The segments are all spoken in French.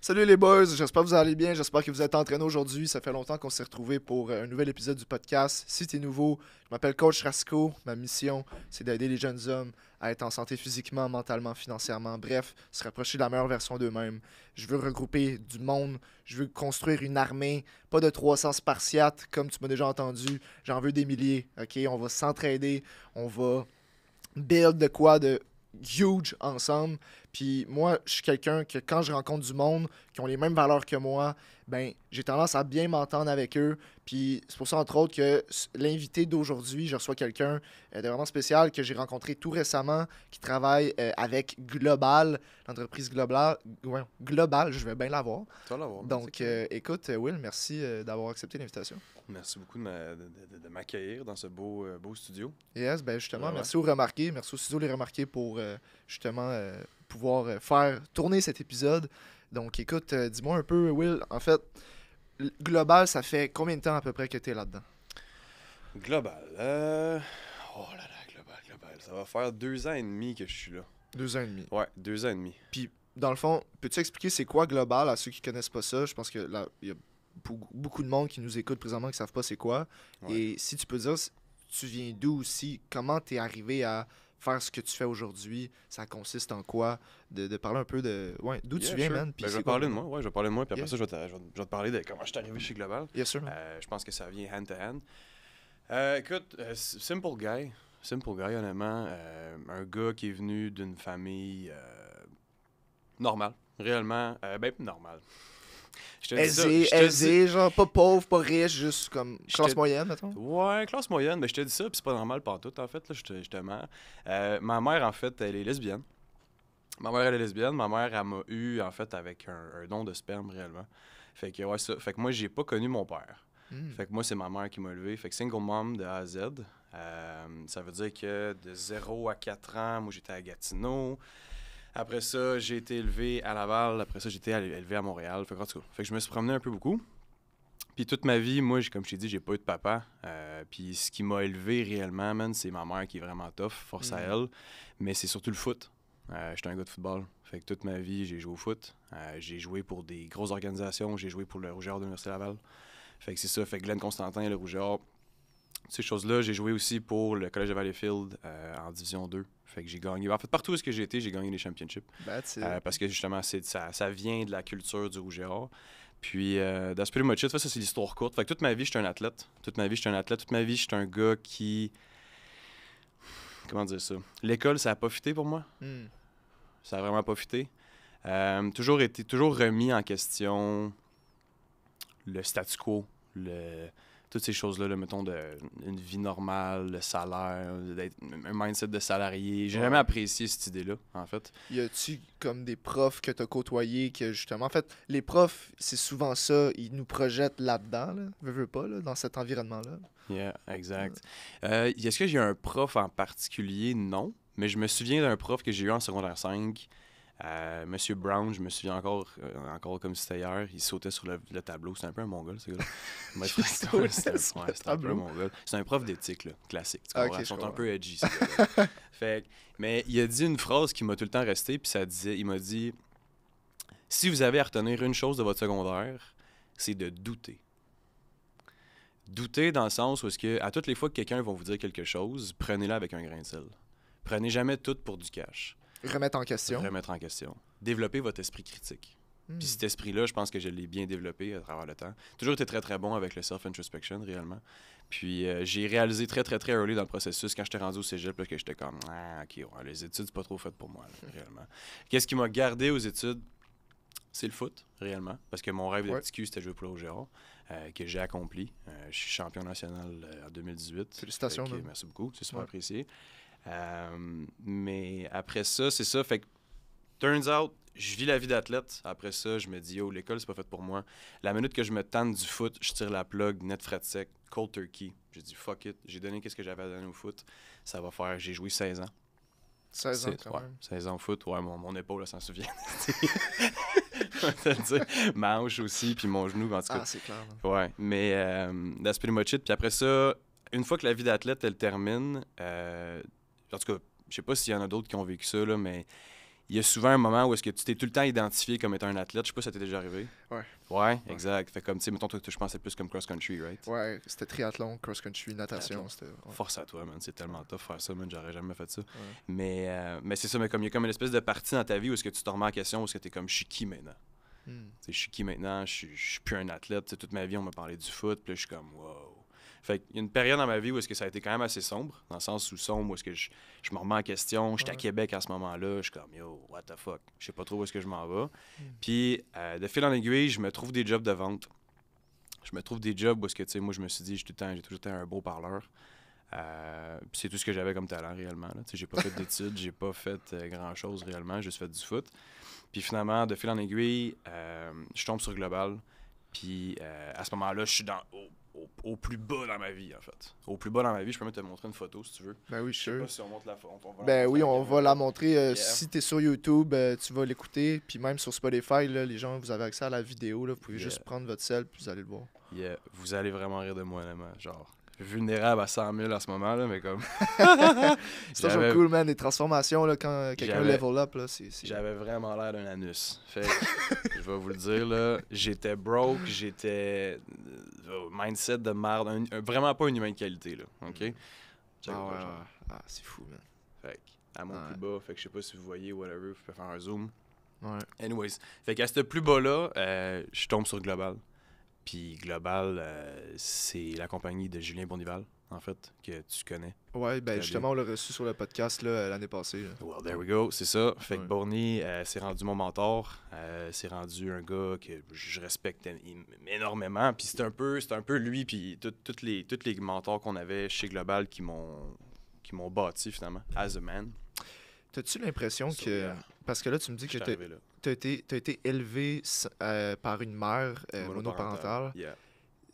Salut les boys, j'espère que vous allez bien, j'espère que vous êtes entraînés aujourd'hui. Ça fait longtemps qu'on s'est retrouvés pour euh, un nouvel épisode du podcast. Si t'es nouveau, je m'appelle Coach Rasco. Ma mission, c'est d'aider les jeunes hommes à être en santé physiquement, mentalement, financièrement. Bref, se rapprocher de la meilleure version d'eux-mêmes. Je veux regrouper du monde, je veux construire une armée, pas de 300 spartiates comme tu m'as déjà entendu. J'en veux des milliers, ok? On va s'entraider, on va build de quoi de huge ensemble. Puis moi, je suis quelqu'un que quand je rencontre du monde qui ont les mêmes valeurs que moi, ben j'ai tendance à bien m'entendre avec eux. Puis c'est pour ça, entre autres, que l'invité d'aujourd'hui, je reçois quelqu'un euh, de vraiment spécial que j'ai rencontré tout récemment, qui travaille euh, avec Global, l'entreprise Global. Ouais, Global, je vais bien l'avoir. Donc, euh, écoute, Will, merci d'avoir accepté l'invitation. Merci beaucoup de, m'accueillir dans ce beau, beau studio. Yes, ben justement, merci aux remarqués, merci au studio Les Remarqués pour justement pouvoir euh, faire tourner cet épisode. Donc, écoute, euh, dis-moi un peu, Will, en fait, global, ça fait combien de temps à peu près que tu es là-dedans? Global, euh... oh là là, global, global. Ça va faire deux ans et demi que je suis là. Deux ans et demi. Ouais, deux ans et demi. Puis, dans le fond, peux-tu expliquer c'est quoi global à ceux qui connaissent pas ça? Je pense que là, il y a beaucoup de monde qui nous écoute présentement qui savent pas c'est quoi. Et si tu peux dire, tu viens d'où aussi? Comment tu es arrivé à faire ce que tu fais aujourd'hui, ça consiste en quoi? De, de, parler un peu de ouais, d'où tu viens, man. Ben, je vais parler de moi, ouais, je vais parler de moi, puis après ça, je vais, te, je, vais, te, parler de comment je suis arrivé chez Global. Yes, sûr. Euh, je pense que ça vient hand to hand. Euh, écoute, euh, simple guy, simple guy, honnêtement. un gars qui est venu d'une famille normale, réellement, ben normale. Aisé, aisé, genre pas pauvre, pas riche, juste comme classe moyenne, mettons. Ouais, classe moyenne, mais je te dis ça, puis c'est pas normal pas tout, en fait, là, justement. Euh, ma mère, en fait, elle est lesbienne. Ma mère, elle est lesbienne. Ma mère, elle m'a eu, en fait, avec un, don de sperme, réellement. Fait que, ouais, ça. Fait que moi, j'ai pas connu mon père. Hmm. Fait que moi, c'est ma mère qui m'a élevé. Fait que single mom de A à Z. Euh, ça veut dire que de 0 à 4 ans, moi, j'étais à Gatineau. Après ça, j'ai été élevé à Laval. Après ça, j'ai été élevé à Montréal. Fait que, fait que je me suis promené un peu beaucoup. Puis toute ma vie, moi, comme je t'ai dit, j'ai pas eu de papa. Euh, puis ce qui m'a élevé réellement, man, c'est ma mère qui est vraiment tough, force à mm. elle. Mais c'est surtout le foot. Euh, J'étais un gars de football. Fait que toute ma vie, j'ai joué au foot. Euh, j'ai joué pour des grosses organisations. J'ai joué pour le Rougeur de l'Université Laval. Fait que c'est ça. Fait que Glenn Constantin et le Rougeur, ces choses-là. J'ai joué aussi pour le Collège de Valleyfield en Division 2. Fait que j'ai gagné. En fait, partout où j'ai été, j'ai gagné les championships. Euh, parce que justement, ça, ça vient de la culture du rouge et or. Puis, euh, d'aspect mochit, ça, c'est l'histoire courte. Fait que toute ma vie, j'étais un athlète. Toute ma vie, j'étais un athlète. Toute ma vie, j'étais un gars qui. Comment dire ça? L'école, ça a pas fité pour moi. Hmm. Ça a vraiment pas fité. Euh, toujours été, toujours remis en question le statu quo, le, toutes ces choses-là, mettons, de, une vie normale, le salaire, un mindset de salarié. J'ai jamais apprécié cette idée-là, en fait. Y a-tu comme des profs que tu as côtoyés que justement, en fait, les profs, c'est souvent ça, ils nous projettent là-dedans, là, veux, veux pas, là, dans cet environnement-là? Yeah, exact. Euh, est-ce que j'ai un prof en particulier? Non. Mais je me souviens d'un prof que j'ai eu en secondaire 5 euh, Monsieur Brown, je me souviens encore, euh, encore comme c'était hier, il sautait sur le, tableau. C'est un peu un mongol, ce gars-là. c'est un peu un mongol. C'est un prof d'éthique, classique. Ils sont un peu edgy, fait, Mais il a dit une phrase qui m'a tout le temps resté, puis ça disait, il m'a dit Si vous avez à retenir une chose de votre secondaire, c'est de douter. Douter dans le sens où est-ce que à toutes les fois que quelqu'un va vous dire quelque chose, prenez-le avec un grain de sel. Prenez jamais tout pour du cash. Remettre en question. Remettre en question. Développer votre esprit critique. Hmm. Puis cet esprit-là, je pense que je l'ai bien développé à travers le temps. Toujours été très, très bon avec le self-introspection, réellement. Puis euh, j'ai réalisé très, très, très early dans le processus, quand j'étais rendu au cégep, que j'étais comme, ah, OK, les études, c'est pas trop fait pour moi, réellement. Qu'est-ce qui m'a gardé aux études? C'est le foot, réellement. Parce que mon rêve de petit cul, c'était jouer pour le Gérard, euh, que j'ai accompli. Euh, je suis champion national en 2018. Félicitations. merci beaucoup, c'est super apprécié. Euh, mais après ça, c'est ça. Fait que, turns out, je vis la vie d'athlète. Après ça, je me dis, oh, l'école, c'est pas fait pour moi. La minute que je me tente du foot, je tire la plug, net fret sec, cold turkey. J'ai dit, fuck it. J'ai donné qu'est-ce que j'avais à donner au foot. Ça va faire, j'ai joué 16 ans. 16 ans, quand même. 16 ans au foot, ouais, mon, mon épaule, s'en souvient. manche aussi, puis mon genou, en tout cas. Ah, c'est clair. Ouais, mais euh, d'aspect mochit. Puis après ça, une fois que la vie d'athlète, elle termine, euh, en tout cas, je sais pas s'il y en a d'autres qui ont vécu ça, là, mais il y a souvent un moment où est-ce que tu t'es tout le temps identifié comme étant un athlète. Je sais pas si ça t'est déjà arrivé. Ouais. Ouais, exact. Fait comme, tu sais, mettons, toi, je pensais plus comme cross-country, right? Ouais, c'était triathlon, cross-country, natation. ouais. Force à toi, man. C'est tellement tough faire ça, man. J'aurais jamais fait ça. Mais, euh, mais c'est ça, mais comme il y a comme une espèce de partie dans ta vie où est-ce que tu te remets en question, où est-ce que tu es comme, je suis qui maintenant? Tu sais, je suis qui maintenant? Je suis- plus un athlète. Toute ma vie, on m'a parlé du foot. Puis je suis comme, wow. Fait qu'il y a une période dans ma vie où est-ce que ça a été quand même assez sombre, dans le sens où sombre, où est-ce que je, je me remets en question. J'étais à Ouais. Québec à ce moment-là. Je suis comme, yo, what the fuck? Je sais pas trop où est-ce que je m'en vais. Hmm. Puis, euh, de fil en aiguille, je me trouve des jobs de vente. Je me trouve des jobs où est-ce que, tu sais, moi, je me suis dit, j'ai tout le temps- j'ai toujours été un beau parleur. Euh, c'est tout ce que j'avais comme talent réellement. là. Tu sais, J'ai pas fait d'études, j'ai pas fait euh, grand-chose réellement, j'ai juste fait du foot. Puis finalement, de fil en aiguille, euh, je tombe sur Global. Puis à ce moment-là, je suis dans, au, au- au plus bas dans ma vie, en fait. Au plus bas dans ma vie, je peux même te montrer une photo si tu veux. Ben oui, Je sais sure. pas si on montre la photo. Ben oui, on va la montrer. euh, Yeah. Si tu es sur YouTube, euh, tu vas l'écouter. Puis même sur Spotify, là, les gens, vous avez accès à la vidéo. Là, vous pouvez Yeah. juste prendre votre sel puis vous allez le voir. Yeah, vous allez vraiment rire de moi, honnêtement. Genre, vulnérable à 100 000 à ce moment, là, mais comme. C'est toujours cool, man. Des transformations, là, quand quelqu'un level up. Là, c'est, J'avais vraiment l'air d'un anus. Fait que, je vais vous le dire, là, j'étais broke, j'étais euh, mindset de merde, un- vraiment pas une humaine qualité, là, OK? Check Ah, ouais, ouais. Ah, c'est fou, man. Fait que, à mon plus bas, fait que je sais pas si vous voyez, whatever, vous pouvez faire un zoom. Ouais. Anyways, fait qu'à ce plus bas-là, euh, je tombe sur Global. Puis Global, euh, c'est la compagnie de Julien Bournival, en fait, que tu connais. Ouais, ben justement, on l'a reçu sur le podcast là, l'année passée. là. Well, there we go, c'est ça. Fait que. Borny, euh, c'est rendu mon mentor. Euh, c'est rendu un gars que je respecte énormément. Puis c'est un peu, c'est un peu lui, puis toutes les, tous les mentors qu'on avait chez Global qui m'ont, qui m'ont bâti finalement, as a man. T'as-tu l'impression So, que. Parce que là, tu me dis que suis là. t'as été, élevé euh, par une mère euh, monoparentale. Yeah.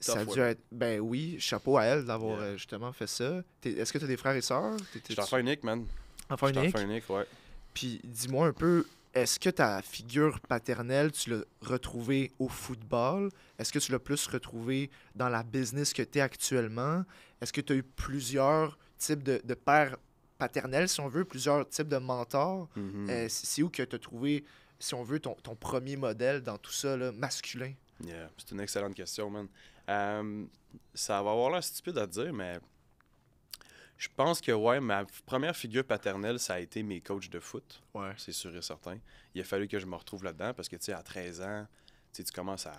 Ça a dû être. Ben oui, chapeau à elle d'avoir Yeah. euh, justement fait ça. Est-ce que tu as des frères et sœurs? Je suis unique, man. Enfant unique? unique, ouais. Puis dis-moi un peu, est-ce que ta figure paternelle, tu l'as retrouvée au football? Est-ce que tu l'as plus retrouvée dans la business que tu es actuellement? Est-ce que tu as eu plusieurs types de, de pères paternels, si on veut, plusieurs types de mentors? Euh, c'est c'est où que tu as trouvé, si on veut, ton, ton premier modèle dans tout ça, là, masculin? Yeah, c'est une excellente question, man. Euh, ça va avoir l'air stupide à dire, mais je pense que, ouais, ma première figure paternelle, ça a été mes coachs de foot. Ouais. C'est sûr et certain. Il a fallu que je me retrouve là-dedans parce que, tu sais, à 13 ans, tu commences à.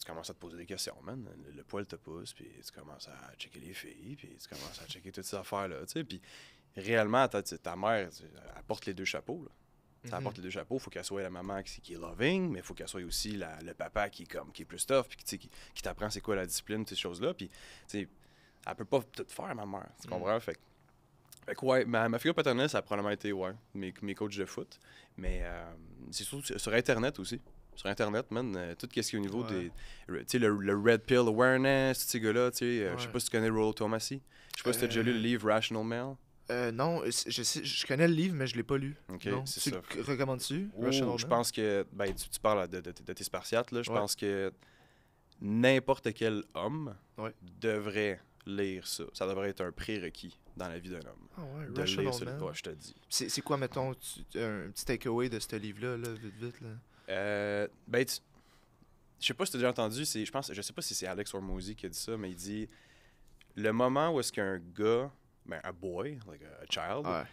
Tu commences à te poser des questions, man. Le, le poil te pousse, puis tu commences à checker les filles, puis tu commences à checker toutes ces affaires-là, tu sais. Puis réellement, ta, ta mère, elle porte les deux chapeaux, là. Ça Mhm. apporte les deux chapeaux. Il faut qu'elle soit la maman qui, qui est loving, mais il faut qu'elle soit aussi la- le papa qui est, comme, qui est plus tough, puis qui, t'apprend c'est quoi la discipline, ces choses-là. Puis, tu sais, elle peut pas tout faire, ma mère. Tu Mm. comprends? Fait, que- fait que, ouais, ma, ma figure paternelle, ça a probablement été, ouais, mes, mes coachs de foot. Mais euh, c'est surtout sur- Internet aussi. Sur Internet, man, euh, tout ce qui est au niveau Ouais. des. Tu sais, le, le Red Pill Awareness, tous ces gars-là, tu sais. euh, Je sais pas si tu connais Rollo Thomasy. Je sais pas si tu as déjà lu le Euh, livre Rational Male. Euh, non, je, sais, je connais le livre, mais je l'ai pas lu. Ok, c'est ça. le recommandes-tu? Je pense que ben, tu, tu parles de, de- de tes spartiates. Là. Je Ouais. pense que n'importe quel homme Ouais. devrait lire ça. Ça devrait être un prérequis dans la vie d'un homme. Ah ouais, De lire. Man. Ouais, je te dis. C'est quoi, mettons, tu- un petit takeaway de ce livre-là, là, vite, vite, là? Euh, ben, tu- je sais pas si tu as déjà entendu, c'est, je pense, je sais pas si c'est Alex Hormozy qui a dit ça, mais il dit le moment où est-ce qu'un gars, un boy, like a, a child, Ouais.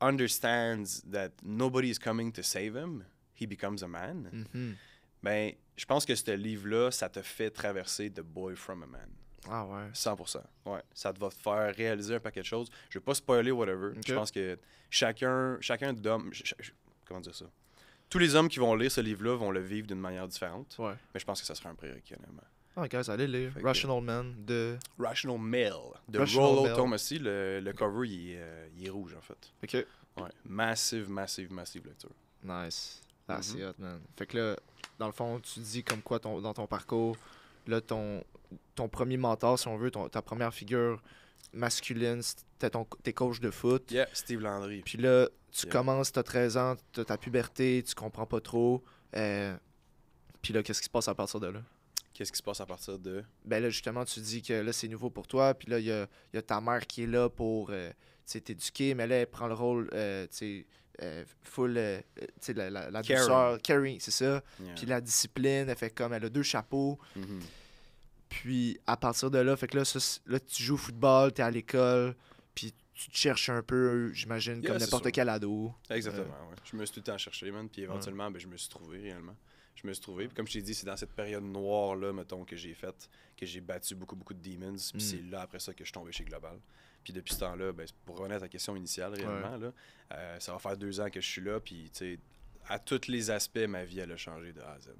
understands that nobody is coming to save him, he becomes a man. Mhm. Ben, je pense que ce livre-là, ça te fait traverser The Boy from a Man. Ah ouais. 100%. Ouais. Ça te va te faire réaliser un paquet de choses. Je vais pas spoiler, whatever. Je pense que chacun, chacun d'hommes. Comment dire ça? Tous les hommes qui vont lire ce livre-là vont le vivre d'une manière différente. Ouais. Mais je pense que ça sera un prérequis, honnêtement. Ah, guys, allez lire. Que- Rational Man de. Rational Male de Rational Rollo Male. Thomasy. Le, le cover, il est, euh, il est rouge, en fait. Ok. Ouais. Massive, massive, massive lecture. Nice. Ah, c'est hot, man. Fait que là, dans le fond, tu dis comme quoi ton, dans ton parcours, là, ton, ton premier mentor, si on veut, ton- ta première figure masculine, c'était ton, tes coachs de foot. Yeah, Steve Landry. Puis là, tu Yeah. commences, t'as 13 ans, t'as ta puberté, tu comprends pas trop. euh, puis là, qu'est-ce qui se passe à partir de là? Qu'est-ce qui se passe à partir de. Ben là, justement, tu dis que là, c'est nouveau pour toi. Puis là, il y a, y a ta mère qui est là pour, euh, t'éduquer, mais là, elle prend le rôle, euh, tu sais, euh, full, la, la, la Caring. douceur, c'est ça. Yeah. Puis la discipline, elle fait comme, elle a deux chapeaux. Mhm. Puis à partir de là, fait que là, ça, là tu joues au football, t'es à l'école, puis tu te cherches un peu, j'imagine, Yeah, comme n'importe quel ado. Exactement, ouais. Je me suis tout le temps cherché, man. Puis éventuellement, ben, je me suis trouvé réellement. Je me suis trouvé. Puis comme je t'ai dit, c'est dans cette période noire-là, mettons, que j'ai faite, que j'ai battu beaucoup, beaucoup de demons. Puis Mm. c'est là, après ça, que je suis tombé chez Global. Puis depuis ce temps-là, ben, pour revenir à ta question initiale, réellement, là, euh, ça va faire deux ans que je suis là. Puis, tu sais, à tous les aspects, ma vie, elle a changé de A à Z.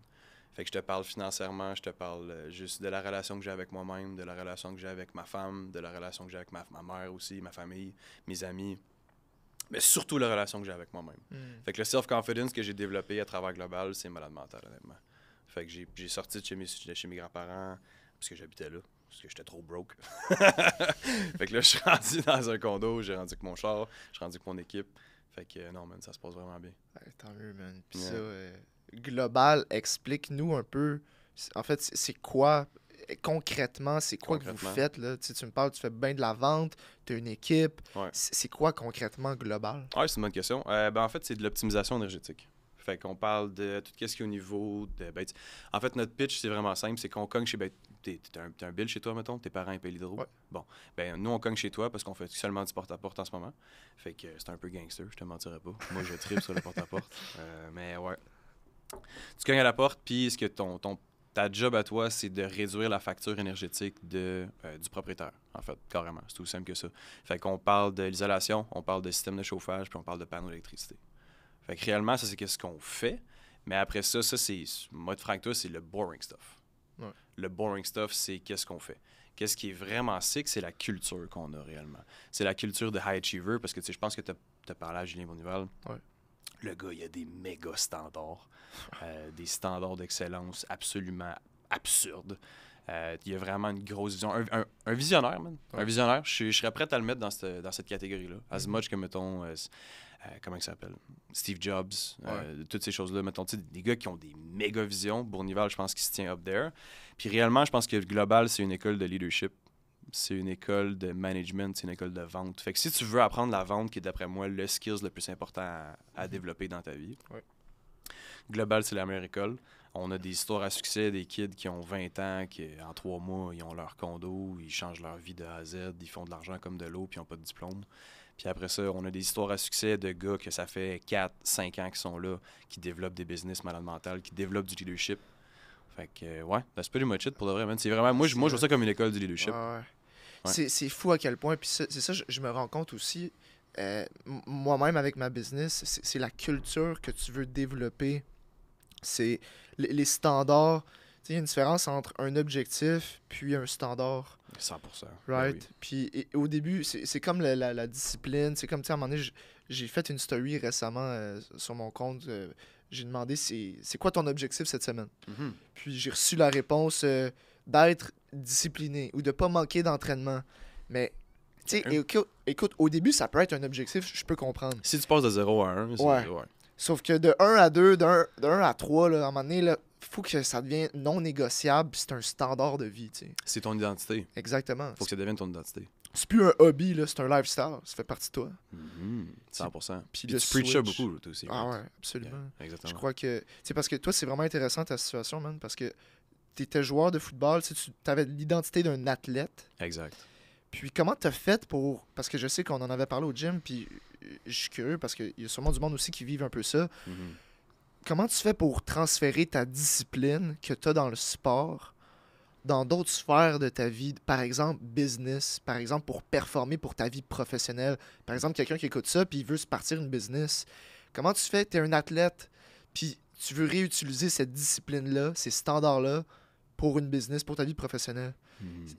Fait que je te parle financièrement, je te parle euh, juste de la relation que j'ai avec moi-même, de la relation que j'ai avec ma femme, de la relation que j'ai avec ma, ma mère aussi, ma famille, mes amis. Mais surtout la relation que j'ai avec moi-même. Fait que le self-confidence que j'ai développé à travers Global, c'est malade mental, honnêtement. Fait que j'ai, sorti de chez mes, de chez mes grands-parents parce que j'habitais là, parce que j'étais trop broke. fait que là, je suis rendu dans un condo, j'ai rendu avec mon char, je suis rendu avec mon équipe. Fait que non, man, ça se passe vraiment bien. Ouais, tant mieux, man. Puis Yeah. ça, euh, global, explique-nous un peu, en fait, c'est quoi, concrètement, c'est quoi que vous faites, là? Tu sais, tu me parles, tu fais bien de la vente, tu as une équipe. Ouais. C'est quoi concrètement global? Ouais, c'est une bonne question. Euh, ben, en fait, c'est de l'optimisation énergétique. Fait qu'on parle de tout ce qui est au niveau de. ben, en fait, notre pitch, c'est vraiment simple. C'est qu'on cogne chez. Ben, t'es, un, un bill chez toi, mettons, tes parents payent l'hydro. Ouais. Bon. Ben, nous, on cogne chez toi parce qu'on fait seulement du porte-à-porte en ce moment. Fait que c'est un peu gangster, je te mentirais pas. Moi, je tripe sur le porte-à-porte. Euh, mais ouais. Tu cognes à la porte, puis ce que ton, ton, ta job à toi, c'est de réduire la facture énergétique de, euh, du propriétaire, en fait, carrément. C'est tout simple que ça. Fait qu'on parle de l'isolation, on parle de système de chauffage, puis on parle de panneaux d'électricité. Fait que réellement, ça, c'est qu'est-ce qu'on fait. Mais après ça, ça, c'est, moi, de franc toi, c'est le boring stuff. Ouais. Le boring stuff, c'est qu'est-ce qu'on fait. Qu'est-ce qui est vraiment sick, c'est la culture qu'on a réellement. C'est la culture de high achiever, parce que, tu sais, je pense que tu as parlé à Julien Bonival. Ouais. Le gars, il a des méga standards. Euh, des standards d'excellence absolument absurdes. Euh, il y a vraiment une grosse vision. Un, un- un visionnaire, man. Un visionnaire. Je, serais prêt à le mettre dans cette, dans cette catégorie-là. As much que, mettons, euh, comment il s'appelle? Steve Jobs, toutes ces choses-là. Mettons, des gars qui ont des méga visions. Bournival, je pense qu'il se tient up there. Puis réellement, je pense que Global, c'est une école de leadership. C'est une école de management, c'est une école de vente. Fait que si tu veux apprendre la vente, qui est d'après moi le skills le plus important à, à développer dans ta vie, Ouais. Global, c'est la meilleure école. On a des histoires à succès, des kids qui ont 20 ans, qui en trois mois, ils ont leur condo, ils changent leur vie de A à Z, ils font de l'argent comme de l'eau, puis ils n'ont pas de diplôme. Puis après ça, on a des histoires à succès de gars que ça fait 4, 5 ans qu'ils sont là, qui développent des business malades mentales, qui développent du leadership. Fait que, ouais, that's pretty much it pour de vrai, man. C'est vraiment, moi, je, moi, je vois ça comme une école du leadership. Ouais, ouais. Ouais. C'est- fou à quel point. Puis c'est ça, je, je me rends compte aussi. euh, Moi-même, avec ma business, c'est la culture que tu veux développer. C'est les, les standards. Tu sais, Il y a une différence entre un objectif puis un standard. 100%. Ben Right? oui. Puis et- au début, c'est comme la, la- la discipline. C'est comme, tu sais, à un moment donné, j'ai fait une story récemment euh, sur mon compte. euh, j'ai demandé c'est c'est quoi ton objectif cette semaine? Mhm. Puis j'ai reçu la réponse d'être discipliné ou de pas manquer d'entraînement. Mais, tu sais, écoute, écoute, au début, ça peut être un objectif, je peux comprendre. Si tu passes de 0 à 1, c'est Ouais. ouais. Sauf que de 1 à 2, de 1, de 1 à 3, là, à un moment donné, il faut que ça devienne non négociable, c'est un standard de vie, tu sais. C'est ton identité. Exactement. Faut que ça devienne ton identité. C'est plus un hobby, là, c'est un lifestyle, ça fait partie de toi. Mhm. 100%. Puis tu preaches beaucoup, toi aussi. Ah ouais, absolument. Yeah, exactement. Je crois que. C'est parce que toi, c'est vraiment intéressant ta situation, man, parce que tu étais joueur de football, tu tu avais l'identité d'un athlète. Exact. Puis comment t'as fait pour. Parce que je sais qu'on en avait parlé au gym, puis euh, je suis curieux parce qu'il y a sûrement du monde aussi qui vivent un peu ça. Mhm. Comment tu fais pour transférer ta discipline que tu as dans le sport dans d'autres sphères de ta vie, par exemple business, par exemple pour performer pour ta vie professionnelle. Par exemple, quelqu'un qui écoute ça puis il veut se partir une business. Comment tu fais? Tu es un athlète puis tu veux réutiliser cette discipline-là, ces standards-là pour une business, pour ta vie professionnelle.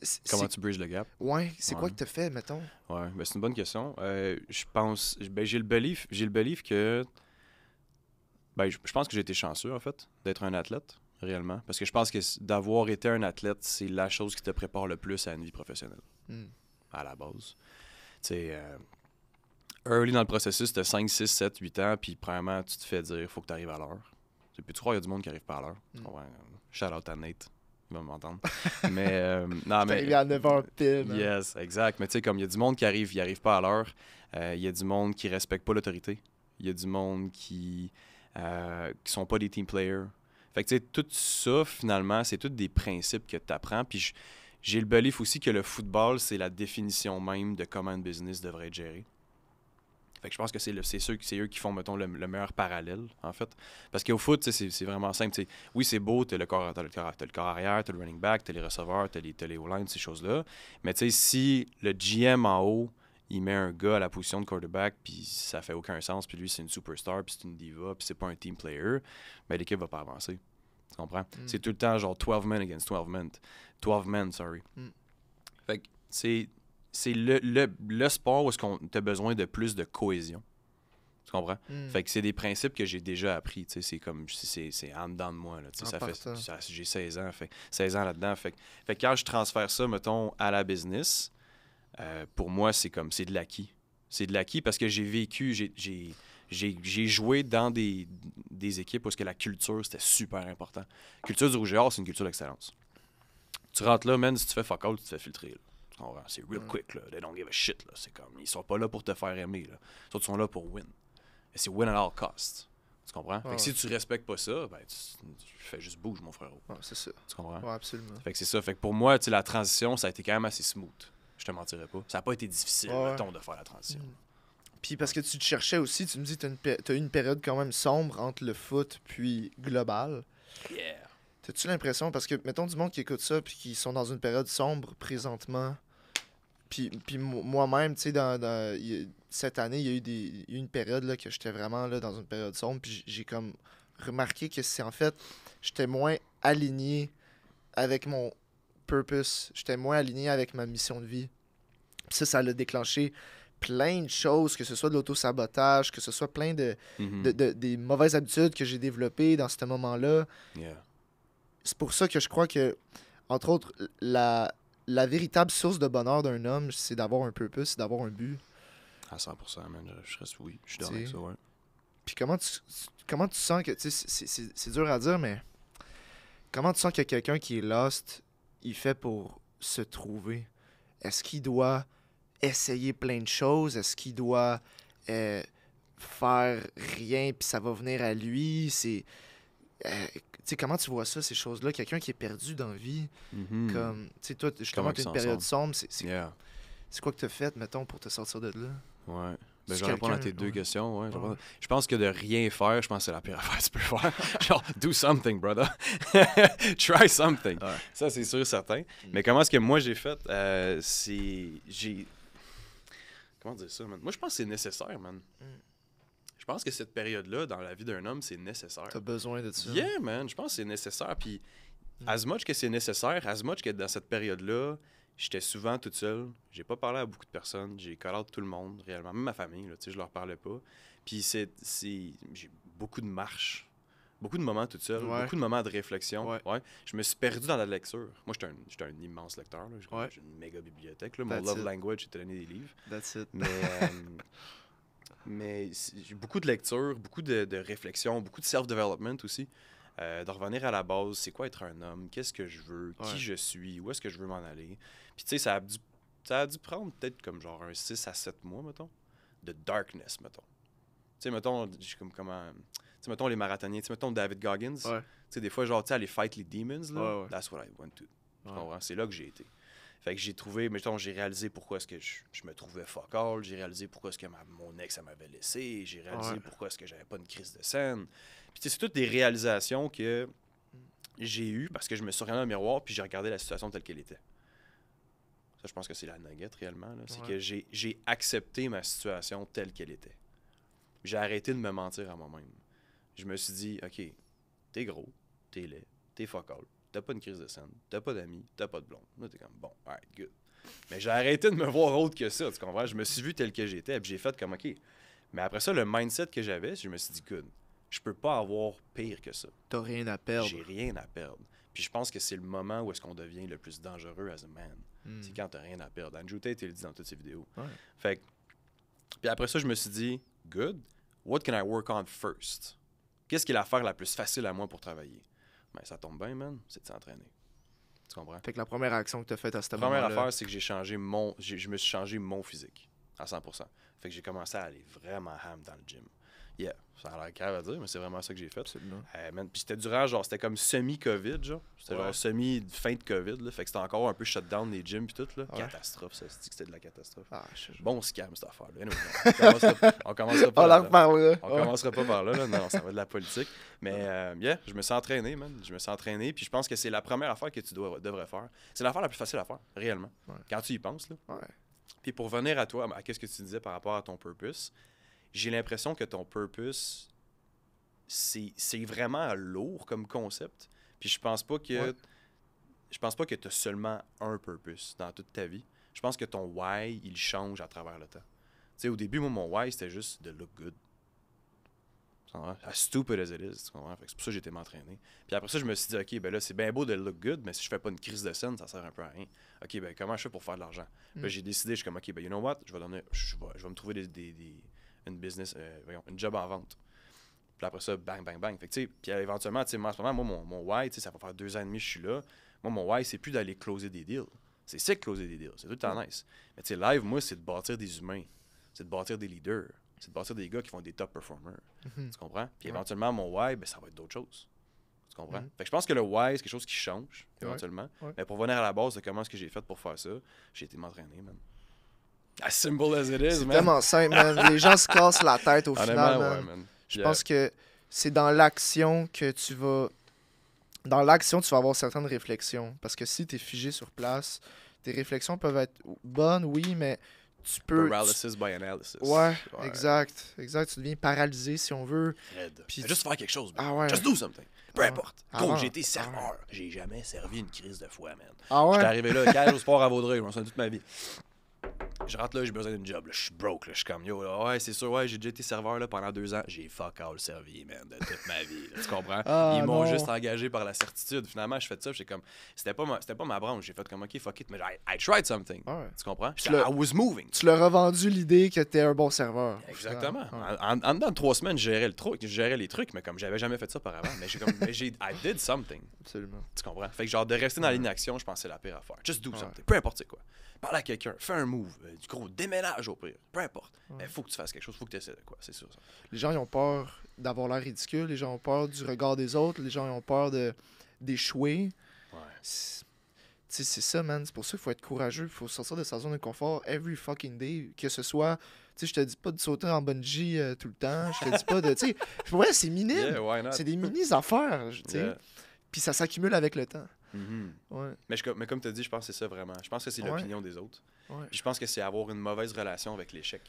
C'est- Comment tu bridges le gap? Ouais, c'est quoi que tu fait, mettons? Ouais, ben c'est une bonne question. Euh, je pense, ben j'ai le belief, j'ai le belief que, ben je pense que j'ai été chanceux en fait d'être un athlète réellement, parce que je pense que d'avoir été un athlète, c'est la chose qui te prépare le plus à une vie professionnelle Hmm. à la base. Tu sais, euh, early dans le processus, tu as 5, 6, 7, 8 ans, puis premièrement, tu te fais dire, faut que tu arrives à l'heure. Puis tu crois qu'il y a du monde qui arrive pas à l'heure. Mm. Ouais, shout out à Nate. Il va m'entendre. mais, euh, non, mais. arrivé à 9h pile. man. Yes, exact. Mais tu sais, comme il y a du monde qui arrive, il arrive pas à l'heure. Euh, Il y a du monde qui respecte pas l'autorité. Il y a du monde qui, euh, qui sont pas des team players. Fait que tu sais, tout ça, finalement, c'est tous des principes que tu apprends. Puis j'ai le belief aussi que le football, c'est la définition même de comment une business devrait être gérée. Fait que je pense que c'est eux qui font, mettons, le, le meilleur parallèle, en fait. Parce qu'au foot, c'est vraiment simple. Oui, c'est beau, tu as le corps, t'as le corps, t'as le corps arrière, tu as le running back, tu as les receveurs, tu as les, t'as les O-line, ces choses-là. Mais tu sais, si le GM en haut, il met un gars à la position de quarterback, puis ça fait aucun sens, puis lui, c'est une superstar, puis c'est une diva, puis c'est pas un team player, ben l'équipe va pas avancer. Tu comprends? C'est tout le temps genre 12 men against 12 men. 12 men, sorry. Mm. Fait que c'est c'est le, le, le sport où est-ce qu'on a besoin de plus de cohésion. Tu comprends? Hmm. Fait que c'est des principes que j'ai déjà appris. tu sais, C'est comme, c'est c'est en dedans de moi. Là, En ça fait, ça- j'ai 16 ans, fait, 16 ans là-dedans. Fait, fait que quand je transfère ça, mettons, à la business, euh, pour moi, c'est comme, c'est de l'acquis. C'est de l'acquis parce que j'ai vécu, j'ai- j'ai j'ai j'ai joué dans des, des équipes où est-ce que la culture, c'était super important. Culture du rouge et or, c'est une culture d'excellence. Tu rentres là, man, si tu fais fuck all, tu te fais filtrer. là. C'est real Ouais. quick, là. They don't give a shit, là. C'est comme, ils sont pas là pour te faire aimer, là. Autres sont là pour win. Et c'est win at all cost. Tu comprends? Fait que si tu respectes pas ça, ben, tu, tu fais juste bouge, mon frérot. Ouais, c'est ça. Tu comprends? Ouais, absolument. Fait que c'est ça. Fait que pour moi, tu la transition, ça a été quand même assez smooth. Je te mentirais pas. Ça a pas été difficile, Ouais. mettons, de faire la transition. Puis parce que tu te cherchais aussi, tu me dis que tu as eu une période quand même sombre entre le foot puis global. Yeah. T'as-tu l'impression, parce que mettons du monde qui écoute ça puis qui sont dans une période sombre présentement, puis, puis mo- moi-même, tu sais, dans, dans- cette année, il y a eu, des, une période là, que j'étais vraiment là, dans une période sombre, puis j'ai comme remarqué que c'est en fait, j'étais moins aligné avec mon purpose, j'étais moins aligné avec ma mission de vie. Puis ça, ça l'a déclenché plein de choses, que ce soit de l'auto-sabotage, que ce soit plein de, Mhm. de- de- des mauvaises habitudes que j'ai développées dans ce moment-là Yeah. c'est pour ça que je crois que, entre autres, la, la véritable source de bonheur d'un homme, c'est d'avoir un purpose, c'est d'avoir un but. À 100%, man. Je, reste, oui. Je suis d'accord avec ça, ouais. Puis comment tu, comment tu sens que, tu sais, c'est- c'est c'est dur à dire, mais comment tu sens que quelqu'un qui est lost, il fait pour se trouver? Est-ce qu'il doit essayer plein de choses? Est-ce qu'il doit euh, faire rien puis ça va venir à lui? C'est... euh, tu sais, comment tu vois ça, ces choses-là? Quelqu'un qui est perdu dans la vie, Mhm. Comme, tu sais, toi, justement, tu une période sombre. C'est Yeah. quoi que tu as fait, mettons, pour te sortir de là? Ouais. Ben, je vais répondre à tes deux ouais. questions. Ouais, je, Ouais. pense que de rien faire, je pense que c'est la pire affaire que tu peux faire. Genre, do something, brother. Try something. Ça, c'est sûr, certain. Mais comment est-ce que moi j'ai fait Euh, C'est. J'ai. Comment dire ça, man? Moi, je pense que c'est nécessaire, man. Mm. Je pense que cette période-là, dans la vie d'un homme, c'est nécessaire. Tu as besoin de ça. Yeah, man, je pense que c'est nécessaire. Puis, Mm. as much que c'est nécessaire, as much que dans cette période-là, j'étais souvent toute seule. J'ai pas parlé à beaucoup de personnes. J'ai out tout le monde, réellement. Même ma famille, là, tu sais, je leur parlais pas. Puis, c'est, c'est- j'ai beaucoup de marches. Beaucoup de moments toute seule, Ouais. beaucoup de moments de réflexion. Ouais. Je me suis perdu dans la lecture. Moi, j'étais un, j'étais un immense lecteur. là. J'ai, Ouais. j'ai une méga bibliothèque. là. Mon That's love it. language, de donner des livres. That's it. Mais, euh, mais j'ai beaucoup de lecture, beaucoup de, de réflexion, beaucoup de self-development aussi. Euh, de revenir à la base, c'est quoi être un homme, qu'est-ce que je veux, Ouais. qui je suis, où est-ce que je veux m'en aller? Puis tu sais, ça a dû, ça a dû prendre peut-être comme genre un 6 à 7 mois, mettons, de darkness, mettons. Tu sais, mettons, j'ai comme comment... Tu sais, mettons les marathoniens, tu sais, mettons David Goggins. Tu sais, des fois, genre, tu sais, aller fight les demons, là, Ouais, that's what I went to. C'est là que j'ai été. Fait que j'ai trouvé, mettons, j'ai réalisé pourquoi est-ce que je, je me trouvais fuck all, j'ai réalisé pourquoi est-ce que ma- mon ex, elle m'avait laissé, j'ai réalisé Ouais. pourquoi est-ce que j'avais pas une crise de scène. Puis c'est toutes des réalisations que j'ai eues parce que je me suis regardé dans le miroir puis j'ai regardé la situation telle qu'elle était. Ça, je pense que c'est la nugget réellement. C'est Ouais. que j'ai j'ai accepté ma situation telle qu'elle était. J'ai arrêté de me mentir à moi-même. Je me suis dit, OK, t'es gros, t'es laid, t'es fuck all, t'as pas une crise de scène, t'as pas d'amis, t'as pas de blonde. Là, t'es comme, bon, alright, good. Mais j'ai arrêté de me voir autre que ça, tu comprends? Je me suis vu tel que j'étais, puis j'ai fait comme, OK. Mais après ça, le mindset que j'avais, je me suis dit, good, je peux pas avoir pire que ça. T'as rien à perdre. J'ai rien à perdre. Puis je pense que c'est le moment où est-ce qu'on devient le plus dangereux as a man. Hmm. C'est quand t'as rien à perdre. Andrew Tate, il le dit dans toutes ses vidéos. Ouais. Fait que- Puis après ça, je me suis dit, good, what can I work on first? Qu'est-ce qui est l'affaire la plus facile à moi pour travailler? Ben, ça tombe bien, man, c'est de s'entraîner. Tu comprends? Fait que la première action que tu as faite à ce La moment-là. première affaire, c'est que j'ai changé mon. Je me suis changé mon physique à 100%. Fait que j'ai commencé à aller vraiment ham dans le gym. Yeah, ça a l'air grave à dire, mais c'est vraiment ça que j'ai fait. Euh, man, Puis c'était durant, genre, c'était comme semi-COVID, genre. C'était Ouais. genre semi-fin de COVID, là. Fait que c'était encore un peu shutdown des gyms puis tout, là. Ouais. Catastrophe, ça. C'est que c'était de la catastrophe? Ah. Bon scam, cette affaire-là. Anyway, on on commencera pas On là-dedans. reparlera. On Ouais. commencera pas par là, là. Non, ça va de la politique. Mais, euh, yeah, je me suis entraîné, man. Je me suis entraîné. Puis je pense que c'est la première affaire que tu dois, devrais faire. C'est l'affaire la plus facile à faire, réellement. Quand tu y penses, là. Puis pour venir à toi, à qu'est-ce que tu disais par rapport à ton purpose, j'ai l'impression que ton purpose, c'est c'est vraiment lourd comme concept. Puis je pense pas que Ouais. je pense pas que tu as seulement un purpose dans toute ta vie. Je pense que ton why, il change à travers le temps. Tu sais, au début, moi, mon why, c'était juste de look good. As stupid as it is, tu comprends? Fait que C'est pour ça que été m'entraîner. Puis après ça, je me suis dit, OK, ben là, c'est bien beau de look good, mais si je fais pas une crise de scène, ça sert un peu à rien. OK, ben comment je fais pour faire de l'argent? Mm. j'ai décidé, je suis comme, OK, ben you know what? Je vais, donner, je vais, je vais me trouver des, des- des- une business, euh, voyons, une job en vente. Puis après ça, bang, bang, bang. Fait que, puis éventuellement, moi, en ce moment, moi, mon, mon why, ça va faire deux ans et demi que je suis là. Moi, mon why, c'est plus d'aller closer des deals. C'est ça, closer des deals. C'est tout le temps nice. Mais tu sais, live, moi, c'est de bâtir des humains. C'est de bâtir des leaders. C'est de bâtir des gars qui font des top performers. Mhm. Tu comprends? Puis Ouais. éventuellement, mon why, ben, ça va être d'autres choses. Tu comprends? Mhm. Fait que je pense que le why, c'est quelque chose qui change, éventuellement. Ouais. Mais pour venir à la base de comment est-ce que j'ai fait pour faire ça, j'ai été m'entraîner, man. As simple as it is, C'est tellement simple, man. Les gens se cassent la tête au final, ouais, man. man. Je Yeah. pense que c'est dans l'action que tu vas. Dans l'action, tu vas avoir certaines réflexions. Parce que si tu es figé sur place, tes réflexions peuvent être bonnes, oui, mais tu peux. tu- Paralysis by analysis. Ouais, exact. Exact. Tu deviens paralysé si on veut. Raide. Puis juste faire quelque chose, man. Ah ouais. Just do something. Peu Ah. importe. Ah Gros, ouais. j'ai été Ah serveur. J'ai jamais servi une crise de foi, man. Ah J'étais ouais? arrivé là, cage au sport à Vaudreuil, je m'en souviens toute ma vie. Je rentre là, j'ai besoin d'une job. là. Je suis broke. Là. Je suis comme, yo, là, ouais, c'est sûr, ouais, j'ai déjà été serveur là, pendant deux ans. J'ai fuck all servi, man, de toute ma vie. là. tu comprends? Ah, Ils m'ont juste engagé par la certitude. Finalement, je fais ça, j'étais comme, c'était pas, ma, c'était pas ma branche. J'ai fait comme, ok, fuck it, mais I, I tried something. Ouais. Tu comprends? Tu I was moving. Tu leur as vendu l'idée que t'es un bon serveur. Exactement. Ouais. En, en dedans de trois semaines, je gérais le truc, je gérais les trucs, mais comme j'avais jamais fait ça par avant, mais j'ai comme, mais j'ai, I did something. Absolument. Tu comprends? Fait que genre de rester dans l'inaction, je c'est la pire affaire. Just do something. Peu importe c'est quoi. Parle à quelqu'un, fais un move, euh, du gros déménage au pire. Peu importe. Mais faut que tu fasses quelque chose, faut que tu essaies de quoi, c'est sûr ça. Les gens ils ont peur d'avoir l'air ridicule, les gens ont peur du regard des autres, les gens ils ont peur de d'échouer. Ouais. C'est- Tu sais, c'est ça, man. C'est pour ça qu'il faut être courageux. Il faut sortir de sa zone de confort every fucking day. Que ce soit. Tu sais, je te dis pas de sauter en bungee euh, tout le temps. Je te dis pas de. Tu sais, vrai, c'est minime. Yeah? C'est des mini-affaires. Tu sais. Yeah. Puis ça s'accumule avec le temps. Mhm. Ouais. mais, je- mais comme tu as dit, je pense que c'est ça vraiment. Je pense que c'est Ouais. l'opinion des autres. Ouais. Puis je pense que c'est avoir une mauvaise relation avec l'échec.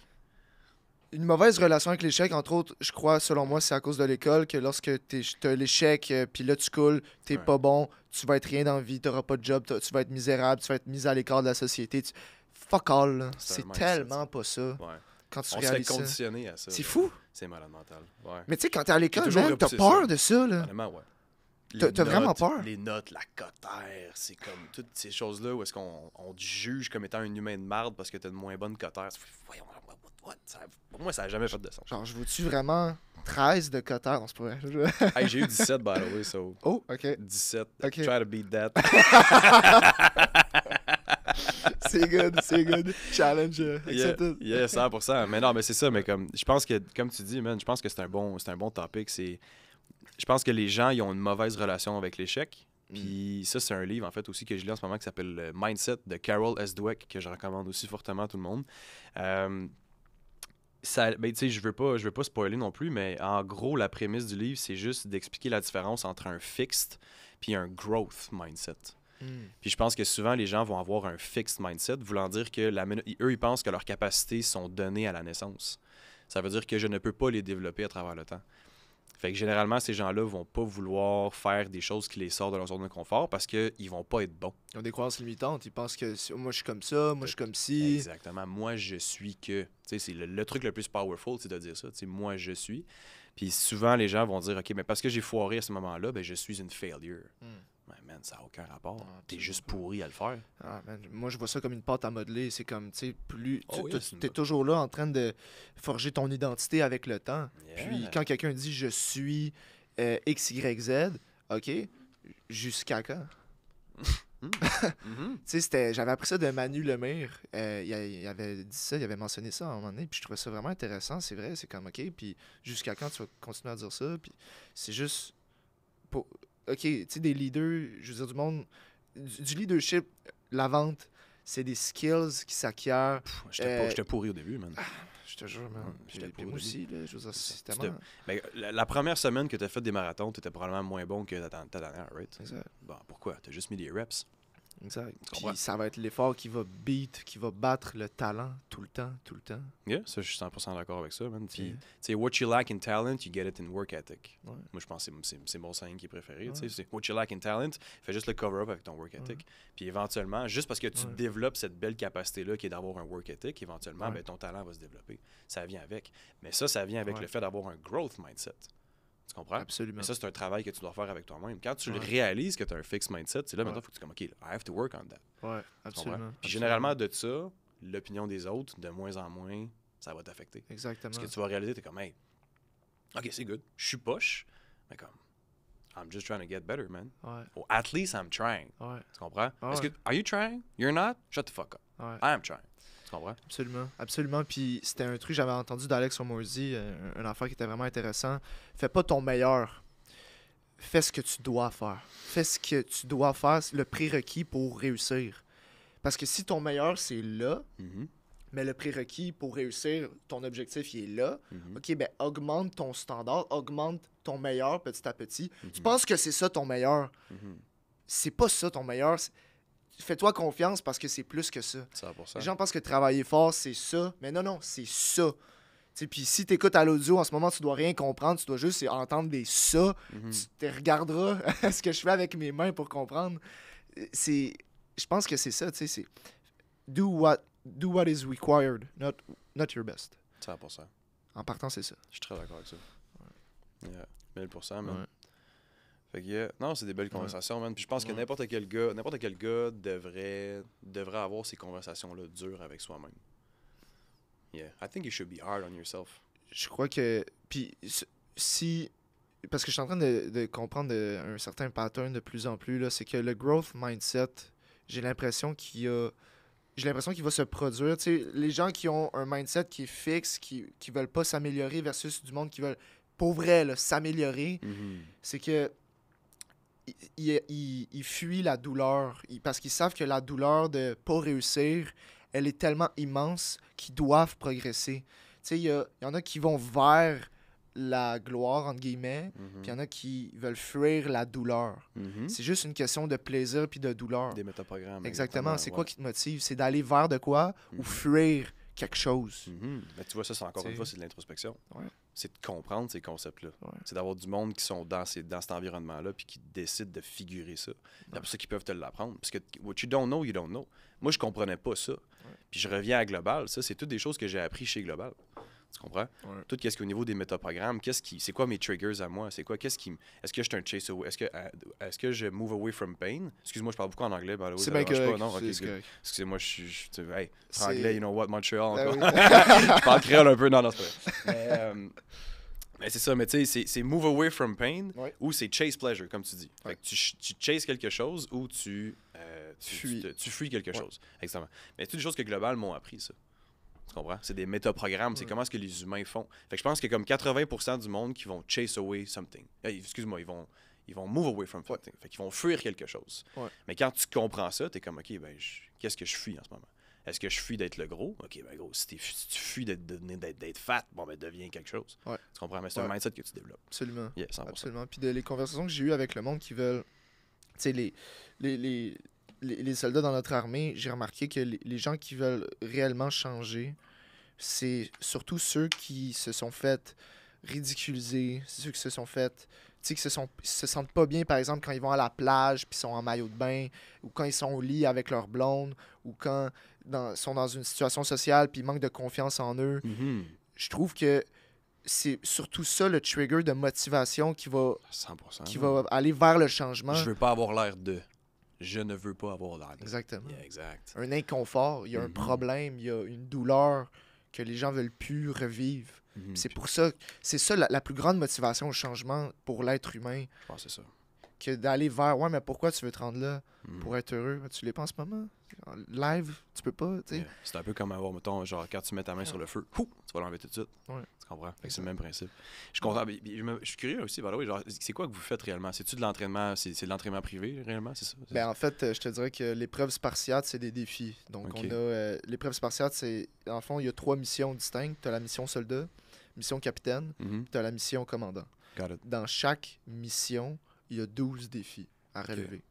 Une mauvaise relation avec l'échec, entre autres, je crois, selon moi, c'est à cause de l'école que lorsque tu as l'échec, euh, puis là tu coules, t'es pas bon, tu vas être rien dans la vie, t'auras pas de job, tu vas être misérable, tu vas être mis à l'écart de la société. tu- Fuck all. C'est tellement pas ça quand tu On ça. conditionner à ça. C'est fou. C'est malade mental. Mais tu sais, quand t'es à l'école, t'as peur ça. de ça, là. Ouais. T'as- vraiment peur? Les notes, la cotère, c'est comme toutes ces choses-là où est-ce qu'on on te juge comme étant un humain de marde parce que t'as une moins bonne cotère. Voyons, what, what, ça- pour moi, ça a jamais fait de sens. Genre, je veux-tu vraiment 13 de cotère? Vrai. Je- hey, j'ai eu 17, by the way, so... oh, ok. 17. Ok. Try to beat that. C'est good, c'est good. Challenge euh, Yeah, accepted. yeah, 100%. Mais non, mais c'est ça. Mais comme, je pense que, comme tu dis, man, je pense que c'est un bon, c'est un bon topic. C'est, je pense que les gens, ils ont une mauvaise relation avec l'échec. Puis ça, c'est un livre, en fait, aussi que je lis en ce moment qui s'appelle Mindset de Carol S. Dweck, que je recommande aussi fortement à tout le monde. Euh, ça, ben, je veux pas, je veux pas spoiler non plus, mais en gros, la prémisse du livre, c'est juste d'expliquer la différence entre un fixed puis un growth mindset. Mm. Puis je pense que souvent, les gens vont avoir un fixed mindset, voulant dire que la eux, ils pensent que leurs capacités sont données à la naissance. Ça veut dire que je ne peux pas les développer à travers le temps. Fait que généralement, ces gens-là vont pas vouloir faire des choses qui les sortent de leur zone de confort parce qu'ils vont pas être bons. Ils ont des croyances limitantes. Ils pensent que moi je suis comme ça, moi je suis comme ci. Exactement. Moi, je suis que. C'est le, le truc le plus powerful, c'est de dire ça. Tu sais, moi, je suis. Puis souvent, les gens vont dire, OK, mais parce que j'ai foiré à ce moment-là, ben, je suis une failure. Mm. Mais man, ça n'a aucun rapport. Ah, T'es juste pourri à le faire. Ah, man, moi, je vois ça comme une pâte à modeler. C'est comme, tu sais, plus. Tu Oh, tu- bonne- toujours là en train de forger ton identité avec le temps. Puis quand quelqu'un dit je suis euh, X, Y, Z, OK, jusqu'à quand? Tu sais, c'était- j'avais appris ça de Manu Lemire. Euh, il, il avait dit ça, il avait mentionné ça à un moment donné. Puis je trouvais ça vraiment intéressant. C'est vrai, c'est comme, OK. Puis jusqu'à quand tu vas continuer à dire ça? Puis c'est juste. Pour... OK, tu sais, des leaders, je veux dire, du monde. Du, du leadership, la vente, c'est des skills qui s'acquièrent. Pff, J'étais Euh, pourri au début, man. Je te jure, man. Ouais, Puis, j'étais puis pour moi aussi, là, je veux dire, c'est C'était- tellement. Ben, la, la première semaine que tu as fait des marathons, tu étais probablement moins bon que ta, ta dernière, right? Exact. Bon, pourquoi? Tu as juste mis des reps. Exact. Ça va être l'effort qui va beat, qui va battre le talent tout le temps, tout le temps. Yeah, ça, je suis 100% d'accord avec ça, man. Puis, tu sais, what you lack in talent, you get it in work ethic. Ouais. Moi, je pense que c'est- mon saying qui est préféré. tu sais. Ouais. C'est what you lack in talent, fais juste le cover-up avec ton work ethic. Puis éventuellement, juste parce que tu développes cette belle capacité-là qui est d'avoir un work ethic, éventuellement, ben, ton talent va se développer. Ça vient avec. Mais ça, ça vient avec le fait d'avoir un growth mindset. Tu comprends? Absolument. Mais ça, c'est un travail que tu dois faire avec toi-même. Quand tu le réalises que tu as un fixed mindset, c'est là Ouais. maintenant, il faut que tu comme, OK, I have to work on that. Ouais, absolument. Puis absolument. généralement, de ça, l'opinion des autres, de moins en moins, ça va t'affecter. Exactement. Parce que tu vas réaliser, tu es comme, hey, OK, c'est good. Je suis poche, mais comme, I'm just trying to get better, man. Ouais, Or at least I'm trying. ouais, Tu comprends? Ah Est-ce ouais. que, are you trying? You're not? Shut the fuck up. I am trying. Tu comprends? Absolument, absolument. Puis c'était un truc que j'avais entendu d'Alex Omorzi, euh, un, un affaire qui était vraiment intéressant. Fais pas ton meilleur. Fais ce que tu dois faire. Fais ce que tu dois faire, le prérequis pour réussir. Parce que si ton meilleur, c'est là, Mhm, mais le prérequis pour réussir ton objectif, il est là, mhm, ok, ben augmente ton standard, augmente ton meilleur petit à petit. Tu mhm, penses que c'est ça ton meilleur. C'est pas ça ton meilleur. Fais-toi confiance parce que c'est plus que ça. 100%. Les gens pensent que travailler fort, c'est ça. Mais non, non, c'est ça. Puis si tu écoutes à l'audio en ce moment, tu dois rien comprendre, tu dois juste entendre des ça. Mhm. Tu te regarderas ce que je fais avec mes mains pour comprendre. C'est, Je pense que c'est ça, tu sais. c'est Do what, do what is required, not, not your best. 100%. En partant, c'est ça. Je suis très d'accord avec ça. Yeah. 1000%, man. Ouais. Fait que, yeah. Non, c'est des belles conversations, man. Puis je pense que n'importe quel gars, n'importe quel gars devrait, devrait avoir ces conversations-là dures avec soi-même. Yeah. I think you should be hard on yourself. Je crois que. Puis si. Parce que je suis en train de, de comprendre de- un certain pattern de plus en plus, là, c'est que le growth mindset, j'ai l'impression qu'il y a. J'ai l'impression qu'il va se produire. Les gens qui ont un mindset qui est fixe, qui, qui veulent pas s'améliorer versus du monde qui veulent, pour vrai, s'améliorer, c'est que. Ils il, il- ils fuient la douleur. Parce qu'ils savent que la douleur de pas réussir, elle est tellement immense qu'ils doivent progresser. Tu sais, il y, en a qui vont vers la gloire, entre guillemets, Mhm. puis il y en a qui veulent fuir la douleur. Mhm. C'est juste une question de plaisir puis de douleur. Des métaprogrammes. Exactement. C'est quoi qui te motive? C'est d'aller vers de quoi ou Mhm. fuir quelque chose. Mais tu vois, ça, c'est encore une fois, c'est de l'introspection. Ouais. C'est de comprendre ces concepts-là. Ouais. C'est d'avoir du monde qui sont dans, ces, dans cet environnement-là puis qui décident de figurer ça. C'est pour ça qu'ils peuvent te l'apprendre. Parce que what you don't know, you don't know. Moi, je comprenais pas ça. Puis je reviens à Global. Ça, c'est toutes des choses que j'ai appris chez Global. Tu comprends? Ouais. Tout ce qui est au niveau des métaprogrammes, qu'est-ce qui, c'est quoi mes triggers à moi? C'est quoi? Qu'est-ce qui, est-ce que je suis un chase away? Est-ce que, est-ce que je move away from pain? Excuse-moi, je parle beaucoup en anglais. C'est bien correct. pas, non? Ok, c'est- c'est good. correct. Excusez-moi, je suis. Hey, C'est- anglais, you know what, Montreal. Ben encore. oui. je parle créole un peu, non, non, c'est pas. Mais, euh, mais c'est ça, mais tu sais, c'est- move away from pain Ouais. ou c'est chase pleasure, comme tu dis. Fait que tu, tu chases quelque chose ou tu, euh, tu, Fuis. te- tu fuis quelque chose. Exactement. Mais c'est toutes des choses que Global m'ont appris, ça. Tu comprends? C'est des métaprogrammes, c'est comment est-ce que les humains font. Fait que je pense que comme 80% du monde qui vont chase away something. Hey, Excuse-moi, ils vont, ils vont move away from something. Fait qu'ils vont fuir quelque chose. Ouais. Mais quand tu comprends ça, t'es comme, OK, ben, je- qu'est-ce que je fuis en ce moment? Est-ce que je fuis d'être le gros? OK, ben gros, si, tu fuis d'être, fat, bon, ben deviens quelque chose. Ouais. Tu comprends? Mais c'est un mindset que tu développes. Absolument. Yeah, 100%. Absolument. Puis de, les conversations que j'ai eues avec le monde qui veulent. Tu sais, les, les, les, les, les soldats dans notre armée, j'ai remarqué que les, les gens qui veulent réellement changer, c'est surtout ceux qui se sont fait ridiculiser, ceux qui se sont fait. Qui se, sont, se sentent pas bien, par exemple, quand ils vont à la plage puis sont en maillot de bain, ou quand ils sont au lit avec leur blonde, ou quand ils sont dans une situation sociale puis ils manquent de confiance en eux Mhm. je trouve que c'est surtout ça le trigger de motivation qui va, 100%. qui va aller vers le changement. Je veux pas avoir l'air de. Je ne veux pas avoir l'air. Exactement. Yeah, exact. Un inconfort, il y a un Mhm. problème, il y a une douleur que les gens veulent plus revivre. Mhm. C'est pour ça, c'est ça la, la plus grande motivation au changement pour l'être humain. Je pense que c'est ça. Que d'aller vers, ouais, mais pourquoi tu veux te rendre là Mm. pour être heureux? Tu l'es pas en ce moment? En live, tu peux pas, tu sais. C'est un peu comme avoir, mettons, genre, quand tu mets ta main sur le feu, tu vas l'enlever tout de suite. Ouais. Tu comprends? C'est le même principe. Je suis mais Je, me- je suis curieux aussi, the way, genre, c'est quoi que vous faites réellement? C'est-tu de l'entraînement? C'est c'est de l'entraînement privé, réellement? C'est ça? C'est Ben, en fait, euh, je te dirais que l'épreuve spartiate, c'est des défis. Donc, on a. euh, l'épreuve spartiate, c'est. En fond, il y a trois missions distinctes. Tu as la mission soldat, mission capitaine, Mhm. tu as la mission commandant. Dans chaque mission, il y a 12 défis à relever.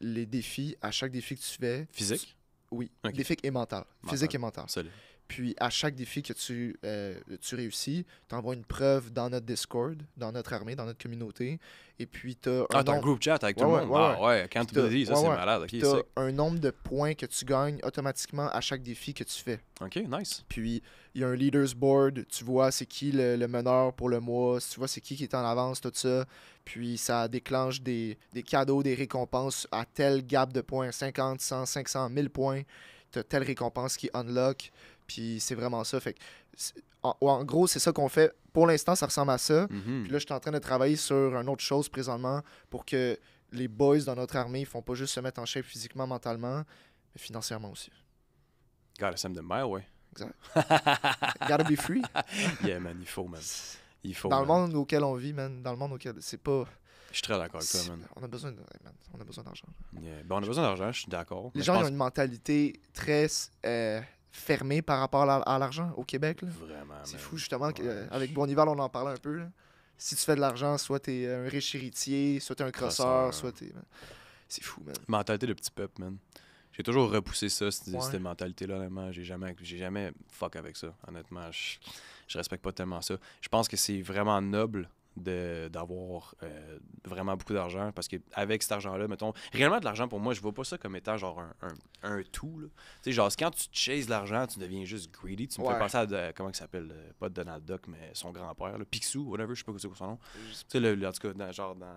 Les défis, à chaque défi que tu fais. Physique? tu- Oui, Ok. défi et mental. Mental. Physique et mental. Solide. Puis à chaque défi que tu, euh, tu réussis, tu envoies une preuve dans notre Discord, dans notre armée, dans notre communauté. Et puis tu as Ah, un, t'as un nom- groupe chat avec tout le monde? ouais, ouais, Ah, ouais, quand tu dis ça, c'est malade. Un nombre de points que tu gagnes automatiquement à chaque défi que tu fais. Ok, nice. Puis il y a un leaders board, tu vois c'est qui le, le meneur pour le mois, tu vois c'est qui qui est en avance, tout ça. Puis ça déclenche des, des cadeaux, des récompenses à tel gap de points, 50, 100, 500, 1000 points. Tu as telle récompense qui unlock. Puis c'est vraiment ça. Fait que en, en gros, c'est ça qu'on fait. Pour l'instant, ça ressemble à ça. Mhm. Puis là, je suis en train de travailler sur une autre chose présentement pour que les boys dans notre armée ne font pas juste se mettre en shape physiquement, mentalement, mais financièrement aussi. Gotta send them my way. Gotta be free. Yeah, man, il faut, man. Il faut. Dans le monde auquel on vit, man, dans le monde auquel c'est pas. Je suis très d'accord avec toi, man. On a besoin de, ouais, man, on a besoin d'argent. Yeah. Ben, on a besoin d'argent, je suis d'accord. Les gens ils ont une mentalité très euh, fermée par rapport à, l'argent au Québec. là. Vraiment, C'est fou justement. Ouais. euh, avec Bournival, on en parlait un peu. là. Si tu fais de l'argent, soit t'es un riche héritier, soit t'es un crosseur, soit t'es. C'est fou, man. Mentalité de petit peuple, man. J'ai toujours repoussé ça, cette, Ouais. cette mentalité-là, honnêtement. J'ai jamais, j'ai jamais fuck avec ça, honnêtement. Je, je respecte pas tellement ça. Je pense que c'est vraiment noble d'avoir euh, vraiment beaucoup d'argent parce qu'avec cet argent-là, mettons, réellement de l'argent pour moi, je vois pas ça comme étant genre un, un, un tout. Tu sais, genre, c'est quand tu chases l'argent, tu deviens juste greedy. Tu me Ouais. fais penser à, de- comment il s'appelle, euh, pas Donald Duck, mais son grand-père, là, Picsou, whatever, je sais pas c'est quoi son nom. Tu sais, le, le- en tout cas, dans, genre dans.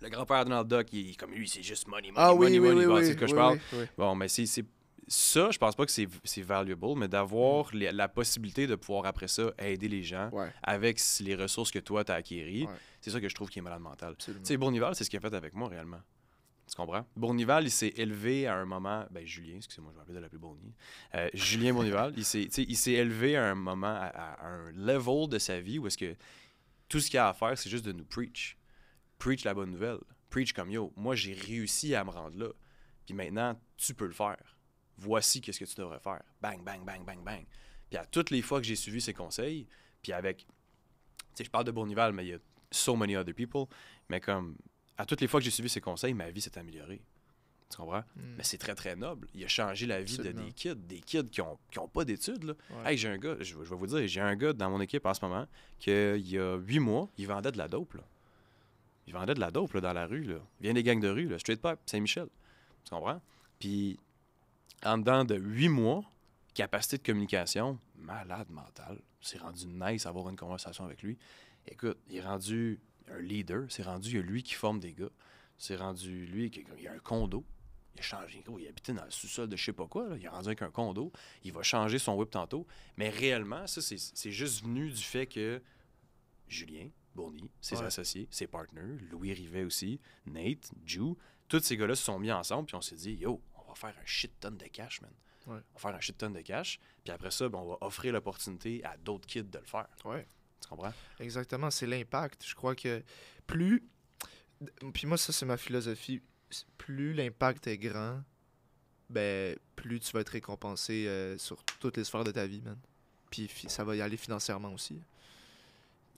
Le grand-père de Donald Duck, il comme lui, c'est juste money, money, Ah oui, money, oui, money. oui, Bon, oui. tu sais de quoi je parle. Bon, mais c'est c'est- ça, je pense pas que c'est valuable, mais d'avoir les- la possibilité de pouvoir après ça aider les gens Ouais, avec les ressources que toi t'as acquéries, Ouais. c'est ça que je trouve qui est malade mental. Tu sais, Bournival, c'est ce qu'il a fait avec moi réellement. Tu comprends? Bournival, il s'est élevé à un moment. Ben, Julien, excusez-moi, je vais de l'appeler Bournier. Euh, Julien Bournival, il s'est élevé à un moment, à, à un level de sa vie où est-ce que tout ce qu'il a à faire, c'est juste de nous preach. Preach la bonne nouvelle. Preach comme yo, moi j'ai réussi à me rendre là. Puis maintenant, tu peux le faire. Voici qu'est-ce que tu devrais faire. Bang, bang, bang, bang, bang. Puis à toutes les fois que j'ai suivi ses conseils, puis avec. Tu sais, je parle de Bournival, mais il y a so many other people. Mais comme, à toutes les fois que j'ai suivi ses conseils, ma vie s'est améliorée. Tu comprends? Mm. Mais c'est très, très noble. Il a changé la vie de des kids, des kids qui ont, qui ont pas d'études. Là. Ouais. Hey, j'ai un gars, je, je vais vous dire, j'ai un gars dans mon équipe en ce moment qui, il y a huit mois, il vendait de la dope. Là. Il vendait de la dope là, dans la rue. Là. Il vient des gangs de rue, là, Straight Pipe, Saint-Michel. Tu comprends? Puis, en dedans de huit mois, capacité de communication, malade mental. C'est rendu nice avoir une conversation avec lui. Écoute, il est rendu un leader. C'est rendu il y a lui qui forme des gars. C'est rendu lui qui il a un condo. Il a changé. il habitait dans le sous-sol de je sais pas quoi. là. Il est rendu avec un condo. Il va changer son whip tantôt. Mais réellement, ça, c'est juste venu du fait que Julien, Bourny, ses Ouais. associés, ses partenaires, Louis Rivet aussi, Nate, Ju, tous ces gars-là se sont mis ensemble puis on s'est dit, yo, on va faire un shit ton de cash, man. Ouais. On va faire un shit ton de cash. Puis après ça, ben, on va offrir l'opportunité à d'autres kids de le faire. Ouais. Tu comprends? Exactement, c'est l'impact. Je crois que plus. Puis moi, ça, c'est ma philosophie. Plus l'impact est grand, ben, plus tu vas être récompensé euh, sur toutes les sphères de ta vie, man. Puis ça va y aller financièrement aussi.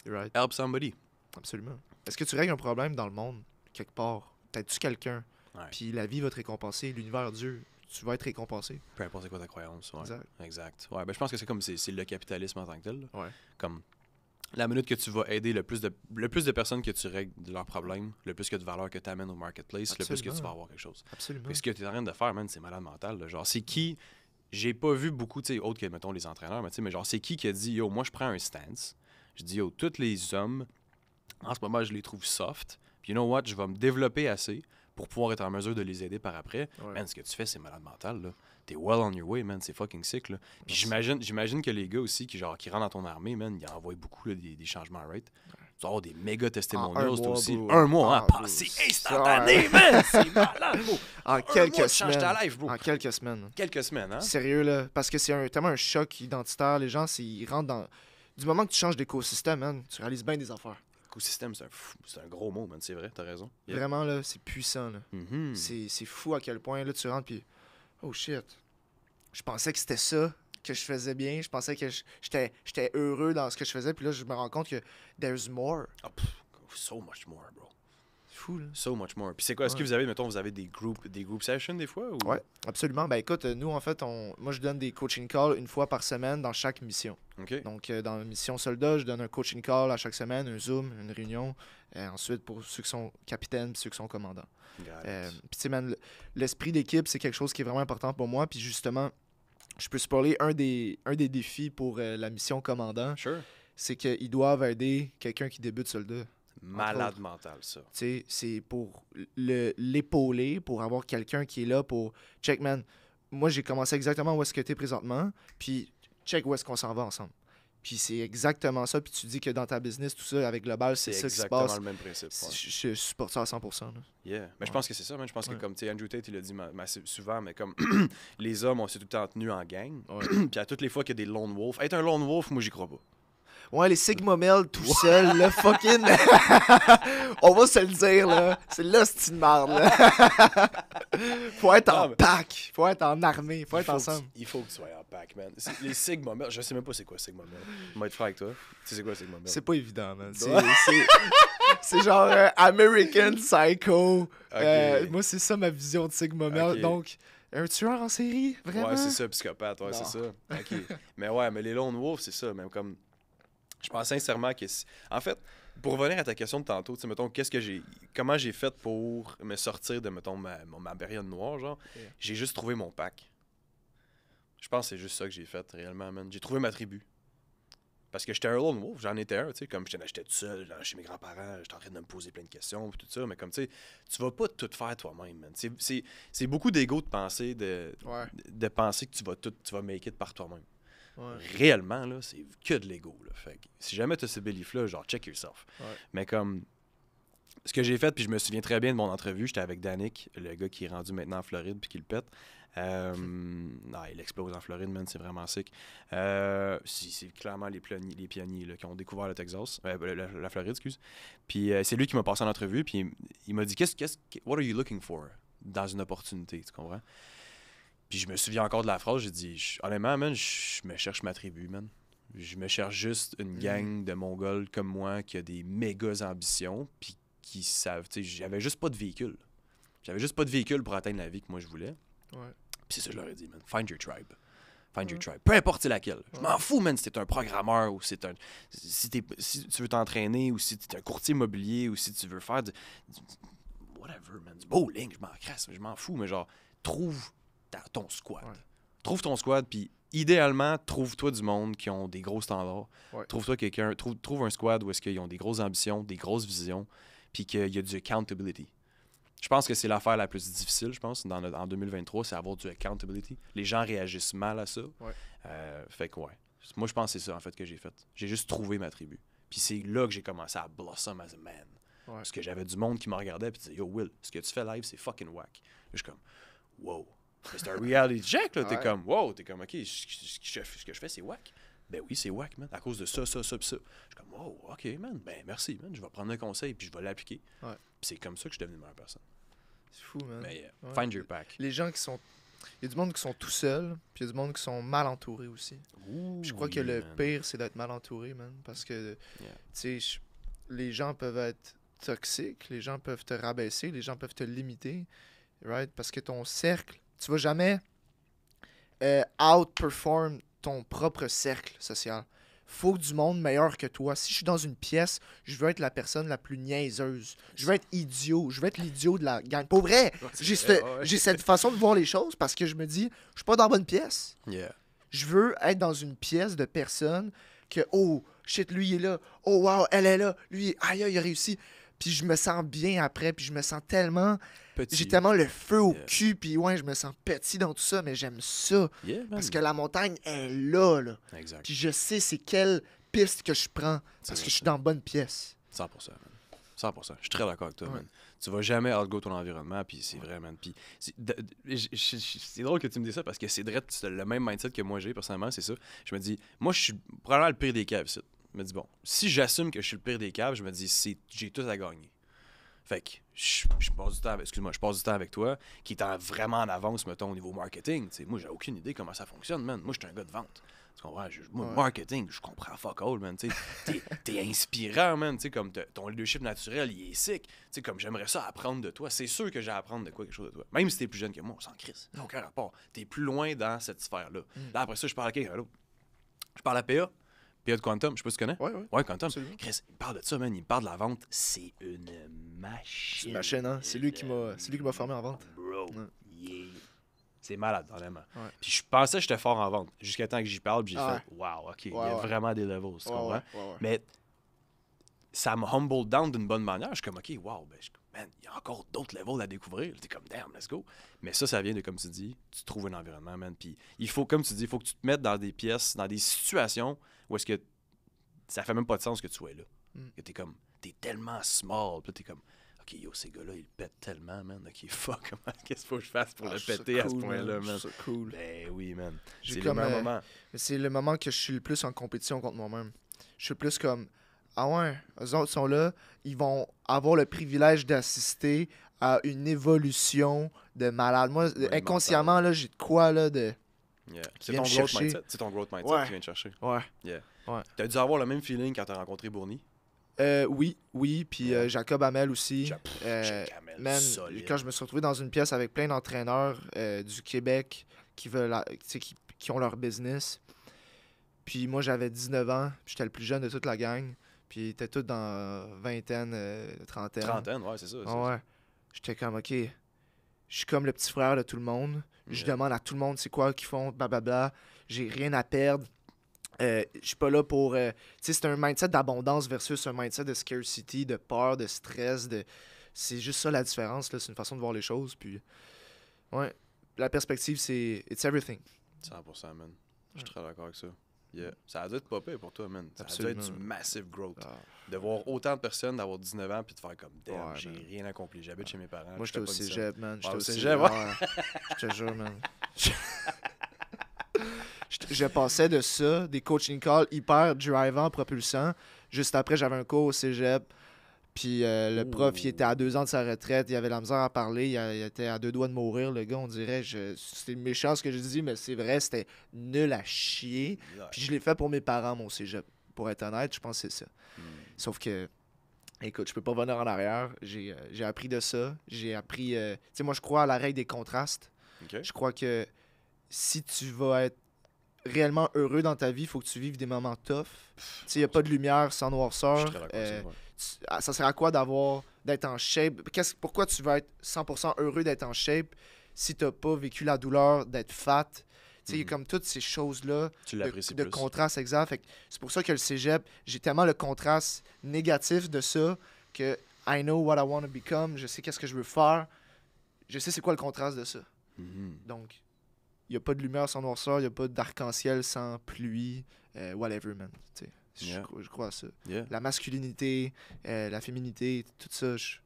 Right? Help somebody. Absolument. Est-ce que tu règles un problème dans le monde, quelque part? T'aides-tu quelqu'un? Ouais. Puis la vie va te récompenser, l'univers Dieu, tu vas être récompensé. Peu importe quoi ta croyance. Ouais. Exact. Exact. Ouais, ben, je pense que c'est comme c'est le capitalisme en tant que tel. Ouais. Comme la minute que tu vas aider le plus de le plus de personnes que tu règles de leurs problèmes, le plus que de valeur que tu amènes au marketplace, le plus que tu vas avoir quelque chose. Absolument. Que ce que tu es en train de faire, man, c'est malade mental. là. Genre, c'est qui J'ai pas vu beaucoup, tu sais, autres que, mettons, les entraîneurs, mais tu sais, mais genre, c'est qui qui a dit, yo, moi, je prends un stance. Je dis, yo, tous les hommes, en ce moment, je les trouve soft. Puis, you know what, je vais me développer assez pour pouvoir être en mesure de les aider par après. Ouais. Man, ce que tu fais, c'est malade mental, là. T'es well on your way, man. C'est fucking sick, là. Puis j'imagine, j'imagine que les gars aussi qui, genre, qui rentrent dans ton armée, man, ils envoient beaucoup là, des, des changements, right? Tu vas avoir des méga testimonials, toi aussi. bro. Un mois, hein? Ah, bro, C'est instantané, man! C'est malade, bro! En Un quelques mois, semaines. ta life, bro. En quelques semaines. Quelques semaines, hein? Sérieux, là. Parce que c'est un- tellement un choc identitaire. Les gens, ils rentrent dans. Du moment que tu changes d'écosystème, man, tu réalises bien des affaires. Écosystème, c'est un, fou- c'est un gros mot, man. C'est vrai, t'as raison. Yeah. Vraiment, là, c'est puissant, là. Mhm. C'est c'est fou à quel point, là, tu rentres, puis. Oh shit. Je pensais que c'était ça que je faisais bien. Je pensais que j'étais j'étais heureux dans ce que je faisais, puis là, je me rends compte que there's more. Pff, so much more, bro. Fou, là. So much more. Puis c'est quoi? Est-ce que vous avez, mettons, vous avez des group, des group sessions des fois? Ou... Ouais, absolument. Ben écoute, euh, nous, en fait, on... moi, je donne des coaching calls une fois par semaine dans chaque mission. OK. Donc, euh, dans la mission soldat, je donne un coaching call à chaque semaine, un Zoom, une réunion. Euh, ensuite, pour ceux qui sont capitaines, ceux qui sont commandants. Euh, puis, tu sais, man, le- l'esprit d'équipe, c'est quelque chose qui est vraiment important pour moi. Puis, justement, je peux spoiler un des, un des défis pour euh, la mission commandant, Sure. c'est qu'ils doivent aider quelqu'un qui débute soldat. Malade mental, ça. Tu sais, c'est pour le- l'épauler, pour avoir quelqu'un qui est là pour check, man. Moi, j'ai commencé exactement où est-ce que tu es présentement, puis check où est-ce qu'on s'en va ensemble. Puis c'est exactement ça. Puis tu dis que dans ta business, tout ça, avec Global, c'est C'est ça qui se exactement passe. le même principe. ouais. Je, je supporte ça à 100%. là. Yeah. Mais je pense que c'est ça, man. Je pense Ouais. que comme, Andrew Tate, il a dit ma- souvent, mais comme les hommes, on s'est tout le temps tenus en gang. Puis à toutes les fois qu'il y a des lone wolves, être un lone wolf, moi, j'y crois pas. Ouais, les Sigma Male tout seul, là, fucking. On va se le dire, là. C'est là, c'est une marde, là. Faut être en mais- pack. Faut être en armée. Faut Il être faut ensemble. tu- il faut que tu sois en pack, man. Les Sigma Male, je sais même pas c'est quoi Sigma Male. Je vais être franc avec toi. Tu sais c'est quoi Sigma Male? C'est pas évident, man. C'est, genre euh, American Psycho. Euh, moi, c'est ça ma vision de Sigma Male. Ok. Donc, un tueur en série, vraiment? Ouais, c'est ça, psychopathe, ouais, c'est ça. OK. mais ouais, mais les lone wolves, c'est ça, même comme... Je pense sincèrement que... si- En fait, pour revenir à ta question de tantôt, tu sais, mettons, qu'est-ce que j'ai... Comment j'ai fait pour me sortir de, mettons, ma, ma période noire, genre, Yeah. j'ai juste trouvé mon pack. Je pense que c'est juste ça que j'ai fait, réellement, man. J'ai trouvé ma tribu. Parce que j'étais un lone wolf, j'en étais un, tu sais, comme j'étais tout seul, chez mes grands-parents, j'étais en train de me poser plein de questions, puis tout ça, mais comme, tu sais, tu vas pas tout faire toi-même, man. C'est- beaucoup d'ego de penser, de, Ouais. de penser que tu vas tout, tu vas make it par toi-même. Ouais. Réellement, là, c'est que de l'ego, là. Fait que si jamais tu as ce belief-là, genre, check yourself. Ouais. Mais comme, ce que j'ai fait, puis je me souviens très bien de mon entrevue, j'étais avec Danick, le gars qui est rendu maintenant en Floride, puis qui le pète. Euh, non, il explose en Floride, man, c'est vraiment sick. Euh, c'est clairement les, pionniers, les pionniers là, qui ont découvert le Texas, euh, la, Floride, excuse. Puis c'est lui qui m'a passé en entrevue, puis il, il m'a dit qu'est-ce, qu'est-ce, what are you looking for dans une opportunité, tu comprends? Puis je me souviens encore de la phrase, j'ai dit, je- honnêtement, man, je me cherche ma tribu, man. Je me cherche juste une gang de Mongols comme moi qui a des méga ambitions, puis qui savent, tu sais, j'avais juste pas de véhicule. J'avais juste pas de véhicule pour atteindre la vie que moi je voulais. Ouais. Puis c'est ça que je leur ai dit, man. Find your tribe. Find your tribe. Peu importe c'est laquelle. Je m'en fous, man, si t'es un programmeur ou c'est un. Si, t'es- si tu veux t'entraîner ou si t'es un courtier immobilier ou si tu veux faire du. du- whatever, man. Du bowling, je m'en crasse, je m'en fous, mais genre, trouve ta- ton squad. Ouais. Trouve ton squad, puis idéalement, trouve-toi du monde qui ont des gros standards. Ouais. Trouve-toi quelqu'un, trouve, trouve un squad où est-ce qu'ils ont des grosses ambitions, des grosses visions, puis qu'il y a du accountability. Je pense que c'est l'affaire la plus difficile, je pense, dans le- en 2023, c'est avoir du accountability. Les gens réagissent mal à ça. Ouais. Euh, fait que ouais. Moi, je pense que c'est ça, en fait, que j'ai fait. J'ai juste trouvé ma tribu. Puis c'est là que j'ai commencé à blossom as a man. Ouais. Parce que j'avais du monde qui me regardait et disait Yo, Will, ce que tu fais live, c'est fucking whack. Je suis comme Wow. C'est un reality check, là. T'es Ouais. comme Wow, t'es comme Ok, ce que je fais, c'est whack. Ben oui, c'est whack, man. À cause de ça, ça, ça, pis ça. Je suis comme Wow, ok, man. Ben merci, man. Je vais prendre un conseil puis je vais l'appliquer. Ouais. C'est comme ça que je suis devenu une meilleure personne. C'est fou, man. Mais euh, Ouais. find your pack. Les gens qui sont. Il y a du monde qui sont tout seuls, puis il y a du monde qui sont mal entourés aussi. Je crois que le man. pire, c'est d'être mal entouré, man. Parce que, Yeah. tu sais, les gens peuvent être toxiques, les gens peuvent te rabaisser, les gens peuvent te limiter, right? Parce que ton cercle, tu vas jamais euh, outperform ton propre cercle social. Faut du monde meilleur que toi. Si je suis dans une pièce, je veux être la personne la plus niaiseuse. Je veux être idiot. Je veux être l'idiot de la gang. Pour vrai, j'ai cette- façon de voir les choses parce que je me dis, je suis pas dans la bonne pièce. Yeah. Je veux être dans une pièce de personnes que, oh, shit, lui, il est là. Oh, wow, elle est là. Lui, aïe, aïe, il a réussi. Puis je me sens bien après, puis je me sens tellement... Petit. J'ai tellement le feu au Yeah. cul, puis ouais, je me sens petit dans tout ça, mais j'aime ça. Yeah. Parce que la montagne est là, là. Exact. Puis je sais c'est quelle piste que je prends, parce vrai, que je suis dans la bonne pièce. 100%, man. 100%. Je suis très d'accord avec toi, Ouais. man. Tu vas jamais outgo ton environnement, puis c'est vrai, man. Puis c'est drôle que tu me dises ça parce que c'est le même mindset que moi j'ai, personnellement, c'est ça. Je me dis, moi, je suis probablement le pire des caves. Je me dis, bon, si j'assume que je suis le pire des caves, je me dis, j'ai tout à gagner. Fait que je, je passe du temps avec, excuse-moi, je passe du temps avec toi, qui est en- vraiment en avance, mettons, au niveau marketing. Tu sais, moi, j'ai aucune idée comment ça fonctionne, man. Moi, je suis un gars de vente. Tu comprends? Je- moi, Ouais. marketing, je comprends fuck all, man. T'es t'es inspirant, man. Tu sais, comme ton leadership naturel, il est sick. Tu sais, comme j'aimerais ça apprendre de toi. C'est sûr que j'ai à apprendre de quoi, quelque chose de toi. Même si t'es plus jeune que moi, on s'en crisse. Aucun rapport. T'es plus loin dans cette sphère-là. Mm. Là, après ça, je parle à quelqu'un d'autre. Je parle à PA. PA de Quantum, je sais pas si tu connais. Ouais, ouais. Ouais, Quantum. Absolument. Chris, il me parle de ça, man. Il me parle de la vente. C'est une machine. C'est une machine, hein. C'est lui qui m'a- c'est lui qui m'a formé en vente. Bro, Ouais. yeah. C'est malade, vraiment. Ouais. Puis je pensais que j'étais fort en vente. Jusqu'à temps que j'y parle, puis j'ai Ah fait, wow, OK, il y a vraiment des levels, tu comprends? Mais ça me humble down d'une bonne manière. Je suis comme, OK, wow, ben, je- man, il y a encore d'autres levels à découvrir. T'es comme, damn, let's go. Mais ça, ça vient de, comme tu dis, tu trouves un environnement, man. Puis il faut, comme tu dis, il faut que tu te mettes dans des pièces, dans des situations où est-ce que ça fait même pas de sens que tu sois là. Mm. Que t'es comme, t'es tellement small. Puis t'es comme, OK, yo, ces gars-là, ils pètent tellement, man. OK, fuck, comment, qu'est-ce qu'il faut que je fasse pour Ah, le péter à ce point-là, man? ça cool. Ben oui, man. C'est le meilleur euh, moment. C'est le moment que je suis le plus en compétition contre moi-même. Je suis plus comme Ah ouais, eux autres sont là, ils vont avoir le privilège d'assister à une évolution de malade. Moi, Ouais, inconsciemment, là, j'ai de quoi là de. Yeah. C'est ton growth mindset. C'est ton growth mindset Ouais. qui vient te chercher. Ouais. T'as dû avoir le même feeling quand t'as rencontré Bourny. Euh, oui, oui, puis euh, Jacob Hamel aussi. Jac- Euh, Hamel, Man, quand je me suis retrouvé dans une pièce avec plein d'entraîneurs du Québec qui veulent tu qui, qui ont leur business. Puis moi j'avais 19 ans, puis j'étais le plus jeune de toute la gang. Puis ils étaient tous dans vingtaine, trentaine. Trentaine, ouais, c'est ça. Ah ouais. J'étais comme ok. Je suis comme le petit frère de tout le monde. Je demande à tout le monde c'est quoi qu'ils font, blablabla. J'ai rien à perdre. Euh, je suis pas là pour. euh, tu sais, c'est un mindset d'abondance versus un mindset de scarcity, de peur, de stress. de C'est juste ça la différence. là. C'est une façon de voir les choses. Puis, ouais. La perspective, c'est. It's everything. 100%, man. Je suis très d'accord avec ça. Yeah. Ça a dû être pas pire pour toi, man. Ça a dû être du massive growth. Ah. De voir autant de personnes, d'avoir 19 ans, puis de faire comme, damn, Ouais, j'ai man. rien accompli. J'habite chez mes parents. Moi, je j'étais au cégep, man. J'étais Ah, au cégep, ouais. Je te jure, man. Je, passais de ça, des coaching calls hyper drivants, propulsants. Juste après, j'avais un cours au cégep. Puis euh, le prof, il était à deux ans de sa retraite. Il avait la misère à parler. Il, a- il était à deux doigts de mourir, le gars. On dirait, c'est méchant ce que je dis, mais c'est vrai, c'était nul à chier. Puis je l'ai fait pour mes parents, mon cégep. Pour être honnête, je pense que c'est ça. Mm. Sauf que, écoute, je peux pas venir en arrière. J'ai euh, appris de ça. J'ai appris. euh, tu sais, moi, je crois à la règle des contrastes. Je crois que si tu vas être réellement heureux dans ta vie, il faut que tu vives des moments tough. Tu sais, il n'y a pas de lumière sans Je suis noirceur. très ça, ah, ça sert à quoi d'avoir d'être en shape? Qu'est-ce- Pourquoi tu vas être 100% heureux d'être en shape si tu n'as pas vécu la douleur d'être fat? Tu sais, il y a Mhm. comme toutes ces choses-là Tu de, l'apprécies de plus. contraste exact. Fait que C'est pour ça que le cégep, j'ai tellement le contraste négatif de ça que I know what I want to become, je sais qu'est-ce que je veux faire, je sais c'est quoi le contraste de ça. Mhm. Donc, il n'y a pas de lumière sans noirceur, il n'y a pas d'arc-en-ciel sans pluie, euh, whatever, man. Je, crois- je crois à ça. Yeah. La masculinité, euh, la féminité, tout ça, je-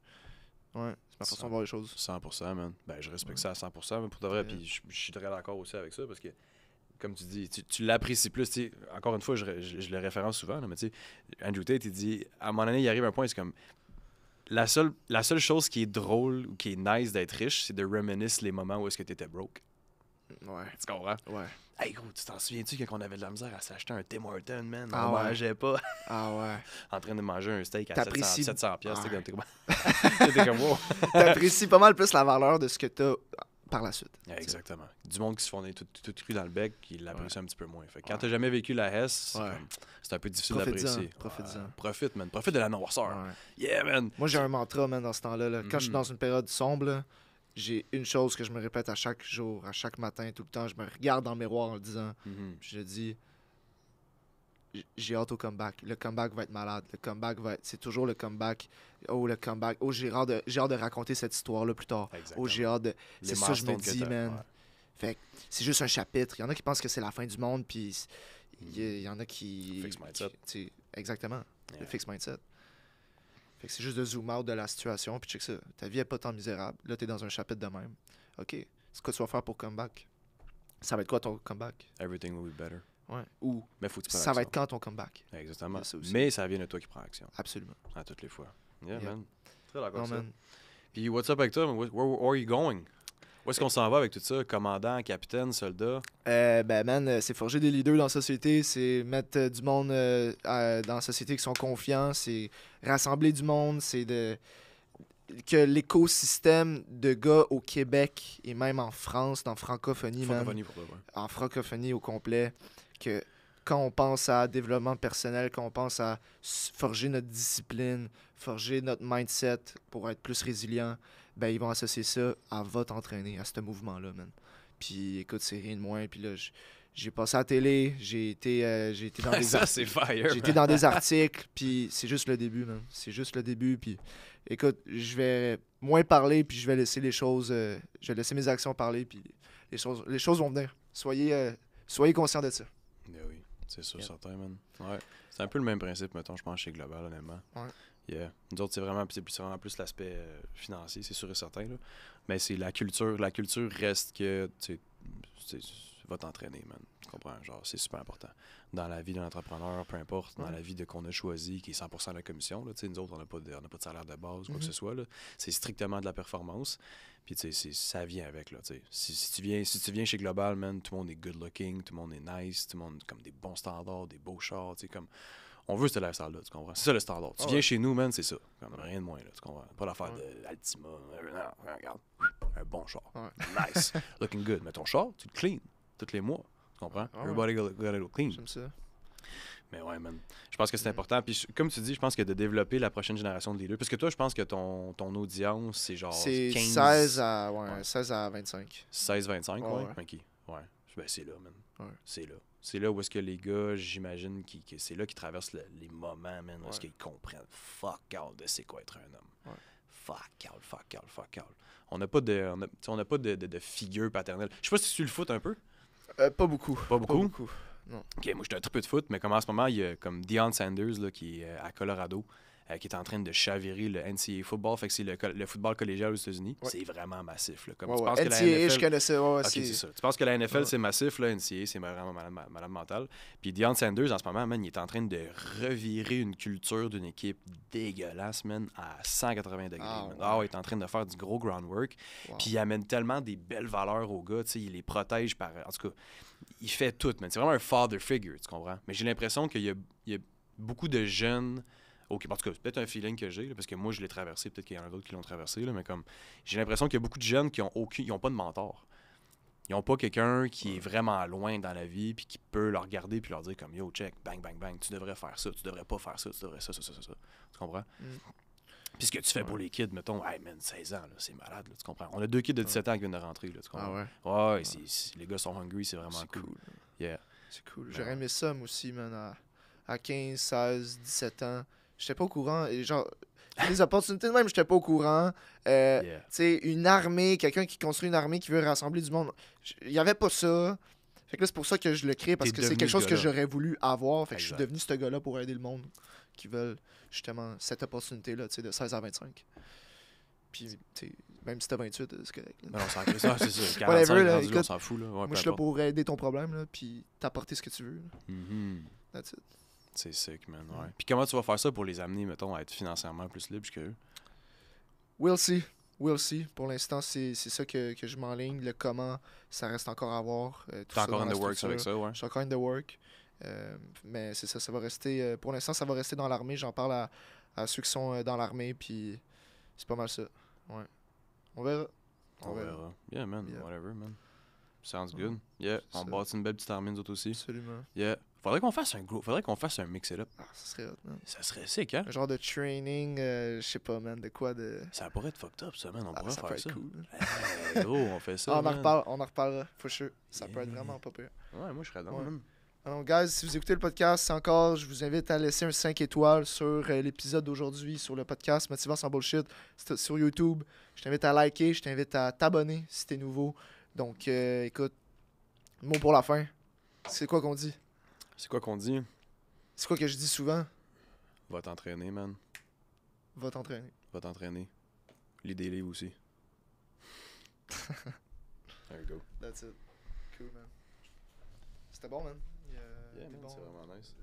ouais, c'est ma façon de voir les choses. 100%, man. Ben, je respecte Ouais. ça à 100%, mais pour de vrai, puis je, je suis très d'accord aussi avec ça, parce que, comme tu dis, tu, tu l'apprécies plus, tu encore une fois, je, je- je le référence souvent, là, mais tu sais, Andrew Tate, il dit, à un moment donné, il arrive un point, c'est comme, la seule, la seule chose qui est drôle ou qui est nice d'être riche, c'est de reminisce les moments où est-ce que t'étais broke. Ouais, Tu comprends? ouais. Hey gros, tu t'en souviens-tu quand on avait de la misère à s'acheter un Tim Horton, man? Ah on ouais. mangeait pas Ah ouais. en train de manger un steak à 700, T'apprécies- 700 piastres, Ouais. t'es comme, t'es comme, wow. T'apprécies pas mal plus la valeur de ce que t'as par la suite. Yeah, exactement. Du monde qui se font des tout, tout cru dans le bec, qui l'apprécie un petit peu moins. Fait quand t'as jamais vécu la Hesse, c'est un peu difficile d'apprécier. profites-en. Ouais. Profite, man. Profite de la noirceur. Yeah, man. Moi, j'ai un mantra, man, dans ce temps-là. là. Quand je suis Mhm. dans une période sombre, là, j'ai une chose que je me répète à chaque jour, à chaque matin, tout le temps. Je me regarde dans le miroir en le disant, Mhm. je dis, j'ai hâte au comeback. Le comeback va être malade. Le comeback va être. C'est toujours le comeback. Oh, le comeback. Oh, j'ai hâte de, j'ai hâte de raconter cette histoire-là plus tard. Exactement. Oh, j'ai hâte de. C'est ça que je me dis, man. Ouais. Fait c'est juste un chapitre. Il y en a qui pensent que c'est la fin du monde, puis il y, y en a qui. Fixed mindset. qui- exactement. Le Yeah. fixed mindset. Fait que c'est juste de zoom out de la situation, puis check ça. Ta vie est pas tant misérable. Là, t'es dans un chapitre de même. OK, c'est quoi tu vas faire pour comeback? Ça va être quoi ton comeback? Everything will be better. Ouais. Ou Mais faut que tu ça va être quand ton comeback? Exactement. Ça. Mais ça vient de toi qui prends action. Absolument. À toutes les fois. Yeah, Yeah. man. Très d'accord. Puis, what's up avec toi? Where are you going? Où est-ce qu'on s'en va avec tout ça? Commandant, capitaine, soldat? Euh, ben, man, euh, c'est forger des leaders dans la société, c'est mettre euh, du monde euh, dans la société qui sont confiants, c'est rassembler du monde, c'est de que l'écosystème de gars au Québec et même en France, dans francophonie, Francophonie pour toi, ouais. en francophonie au complet, que quand on pense à développement personnel, quand on pense à forger notre discipline, forger notre mindset pour être plus résilient, ben ils vont associer ça à va t'entraîner, à ce mouvement-là, man. Puis écoute, c'est rien de moins. Puis là, j'ai passé à la télé, j'ai été, euh, j'ai été dans des ça, ar- c'est fire. j'ai été dans des articles, puis c'est juste le début, man. C'est juste le début, puis écoute, je vais moins parler, puis je vais laisser les choses, euh, je vais laisser mes actions parler, puis les choses, les choses vont venir. Soyez, euh, soyez conscients de ça. Ben oui, c'est sûr, Yeah. certain, man. Ouais. C'est un peu le même principe, mettons, je pense, chez Global, honnêtement. Ouais. Yeah. Nous autres, c'est vraiment, c'est vraiment plus l'aspect euh, financier, c'est sûr et certain. Là. Mais c'est la culture. La culture reste que, tu vas t'entraîner, man. Tu comprends? Genre, c'est super important. Dans la vie d'un entrepreneur, peu importe, dans la vie de qu'on a choisi, qui est 100% de la commission, là, nous autres, on n'a pas, de- on pas de salaire de base, quoi Mhm. que ce soit. là. C'est strictement de la performance. Puis, tu sais, ça vient avec, là. Si, si tu viens, si tu viens chez Global, man, tout le monde est good looking, tout le monde est nice, tout le monde comme des bons standards, des beaux chars, tu sais, comme... On veut ce lifestyle-là, tu comprends? C'est ça le standard. Tu Ah viens chez nous, man, c'est ça. Comme rien de moins, là, tu comprends? Pas l'affaire de Altima. euh, non, regarde, un bon char. Nice. Looking good. Mais ton char, tu le clean tous les mois. Tu comprends? Ah. Everybody got, got it clean. J'aime ça. Mais ouais, man. Je pense que c'est important. Puis comme tu dis, je pense que de développer la prochaine génération de leaders. Parce que toi, je pense que ton, ton audience, c'est genre C'est 15, 16 à, ouais, Ouais. 16 à 25. 16-25, ouais. Ouais. Ouais. Ben, c'est là, man. Ouais. C'est là. C'est là où est-ce que les gars, j'imagine, qui, c'est là qu'ils traversent le- les moments, man, où est-ce qu'ils comprennent fuck all de c'est quoi être un homme. Fuck all, fuck all, fuck all. On n'a pas de, on a, pas de, de, de figure paternelle. Je sais pas si tu le foot un peu. Euh, pas beaucoup. Pas beaucoup? beaucoup. Ok, moi, j'étais un peu de foot, mais comme en ce moment, il y a comme Deion Sanders là, qui est euh, à Colorado, euh, qui est en train de chavirer le NCAA football. Fait que c'est le, football collégial aux États-Unis. Ouais. C'est vraiment massif. Là. Comme Ouais, tu ouais. penses que la NFL... je connaissais. Ouais, ouais, Ok, c'est- c'est ça. Tu penses que la NFL, c'est massif, là, NCAA, c'est vraiment malade, malade, mental. Puis Deion Sanders, en ce moment, man, il est en train de revirer une culture d'une équipe dégueulasse, man, à 180 degrés. Ah. Ah il est en train de faire du gros groundwork. Wow. Puis il amène tellement des belles valeurs aux gars, il les protège par... En tout cas, il fait tout, man. C'est vraiment un father figure, tu comprends? Mais j'ai l'impression qu'il y a beaucoup de jeunes... Ok, en tout cas, c'est peut-être un feeling que j'ai, parce que moi, je l'ai traversé, peut-être qu'il y en a d'autres qui l'ont traversé, là, mais comme j'ai l'impression qu'il y a beaucoup de jeunes qui ont aucun, ils ont pas de mentor. Ils n'ont pas quelqu'un qui est vraiment loin dans la vie puis qui peut leur regarder puis leur dire comme yo check bang bang bang tu devrais faire ça tu devrais pas faire ça tu devrais ça ça ça ça, ça. tu comprends? Mm. puis ce que tu fais pour les kids mettons hey man 16 ans là, c'est malade là, tu comprends? On a deux kids de 17 ans qui viennent de rentrer là, tu Ah comprends ouais. ouais, c'est- les gars sont hungry c'est vraiment C'est cool. cool. yeah C'est cool. Ouais. J'aurais aimé ça, moi aussi, man, à, à 15, 16, 17 ans. J'étais pas au courant. Et genre, les opportunités de même, j'étais pas au courant. Euh, yeah Tu sais, une armée, quelqu'un qui construit une armée qui veut rassembler du monde. Il y avait pas ça. Fait que là, c'est pour ça que je le crée, parce que c'est quelque chose que j'aurais voulu avoir. Fait que je suis devenu ce gars-là pour aider le monde qui veulent justement cette opportunité-là, tu sais, de 16 à 25. Puis, tu sais, même si t'as 28, euh, c'est correct. là. Mais on s'en crée ça c'est ça Whatever, 45 là, rendu on s'en fout là ouais, Moi, je suis là pour aider ton problème, là, puis t'apporter ce que tu veux. là. Mhm. That's it. C'est sick man ouais puis comment tu vas faire ça pour les amener mettons à être financièrement plus libres que eux? We'll see. We'll see. Pour l'instant, c'est c'est ça que, que je m'enligne. Le comment, ça reste encore à voir. euh, tout t'es ça encore dans in la the works avec structure. ça ouais Je suis encore in the work. Euh, mais c'est ça, ça va rester. euh, pour l'instant, ça va rester dans l'armée. J'en parle à, à ceux qui sont euh, dans l'armée, puis c'est pas mal ça. Ouais. On verra. On verra. Yeah, man. Yeah. Whatever, man. Sounds good. Yeah. On bâtit une belle petite armée, nous autres aussi. Absolument. Yeah. Faudrait qu'on fasse un gros. Faudrait qu'on fasse un mix-it-up. Ah, ça serait hot, man. Ça serait sick, hein? Un genre de training, euh, je sais pas, man, de quoi de. Ça pourrait être fucked up, ça, man. On Ah, pourrait ça peut faire être ça. cool. Hey, gros, on fait ça. Ah, on, en reparle, on en reparlera, for sure. Ça peut être vraiment pas pire. Ouais, moi, je serais dans, Ouais. man. Alors, guys, si vous écoutez le podcast, encore, je vous invite à laisser un 5 étoiles sur euh, l'épisode d'aujourd'hui, sur le podcast Motivant sans bullshit, sur YouTube. Je t'invite à liker, je t'invite à t'abonner si t'es nouveau. Donc, euh, écoute, mot pour la fin. C'est quoi qu'on dit? C'est quoi qu'on dit? C'est quoi que je dis souvent? Va t'entraîner, man. Va t'entraîner. Va t'entraîner. Lis des livres aussi. There you go. That's it. Cool, man. C'était bon, man. Il Yeah, man, c'est vraiment nice.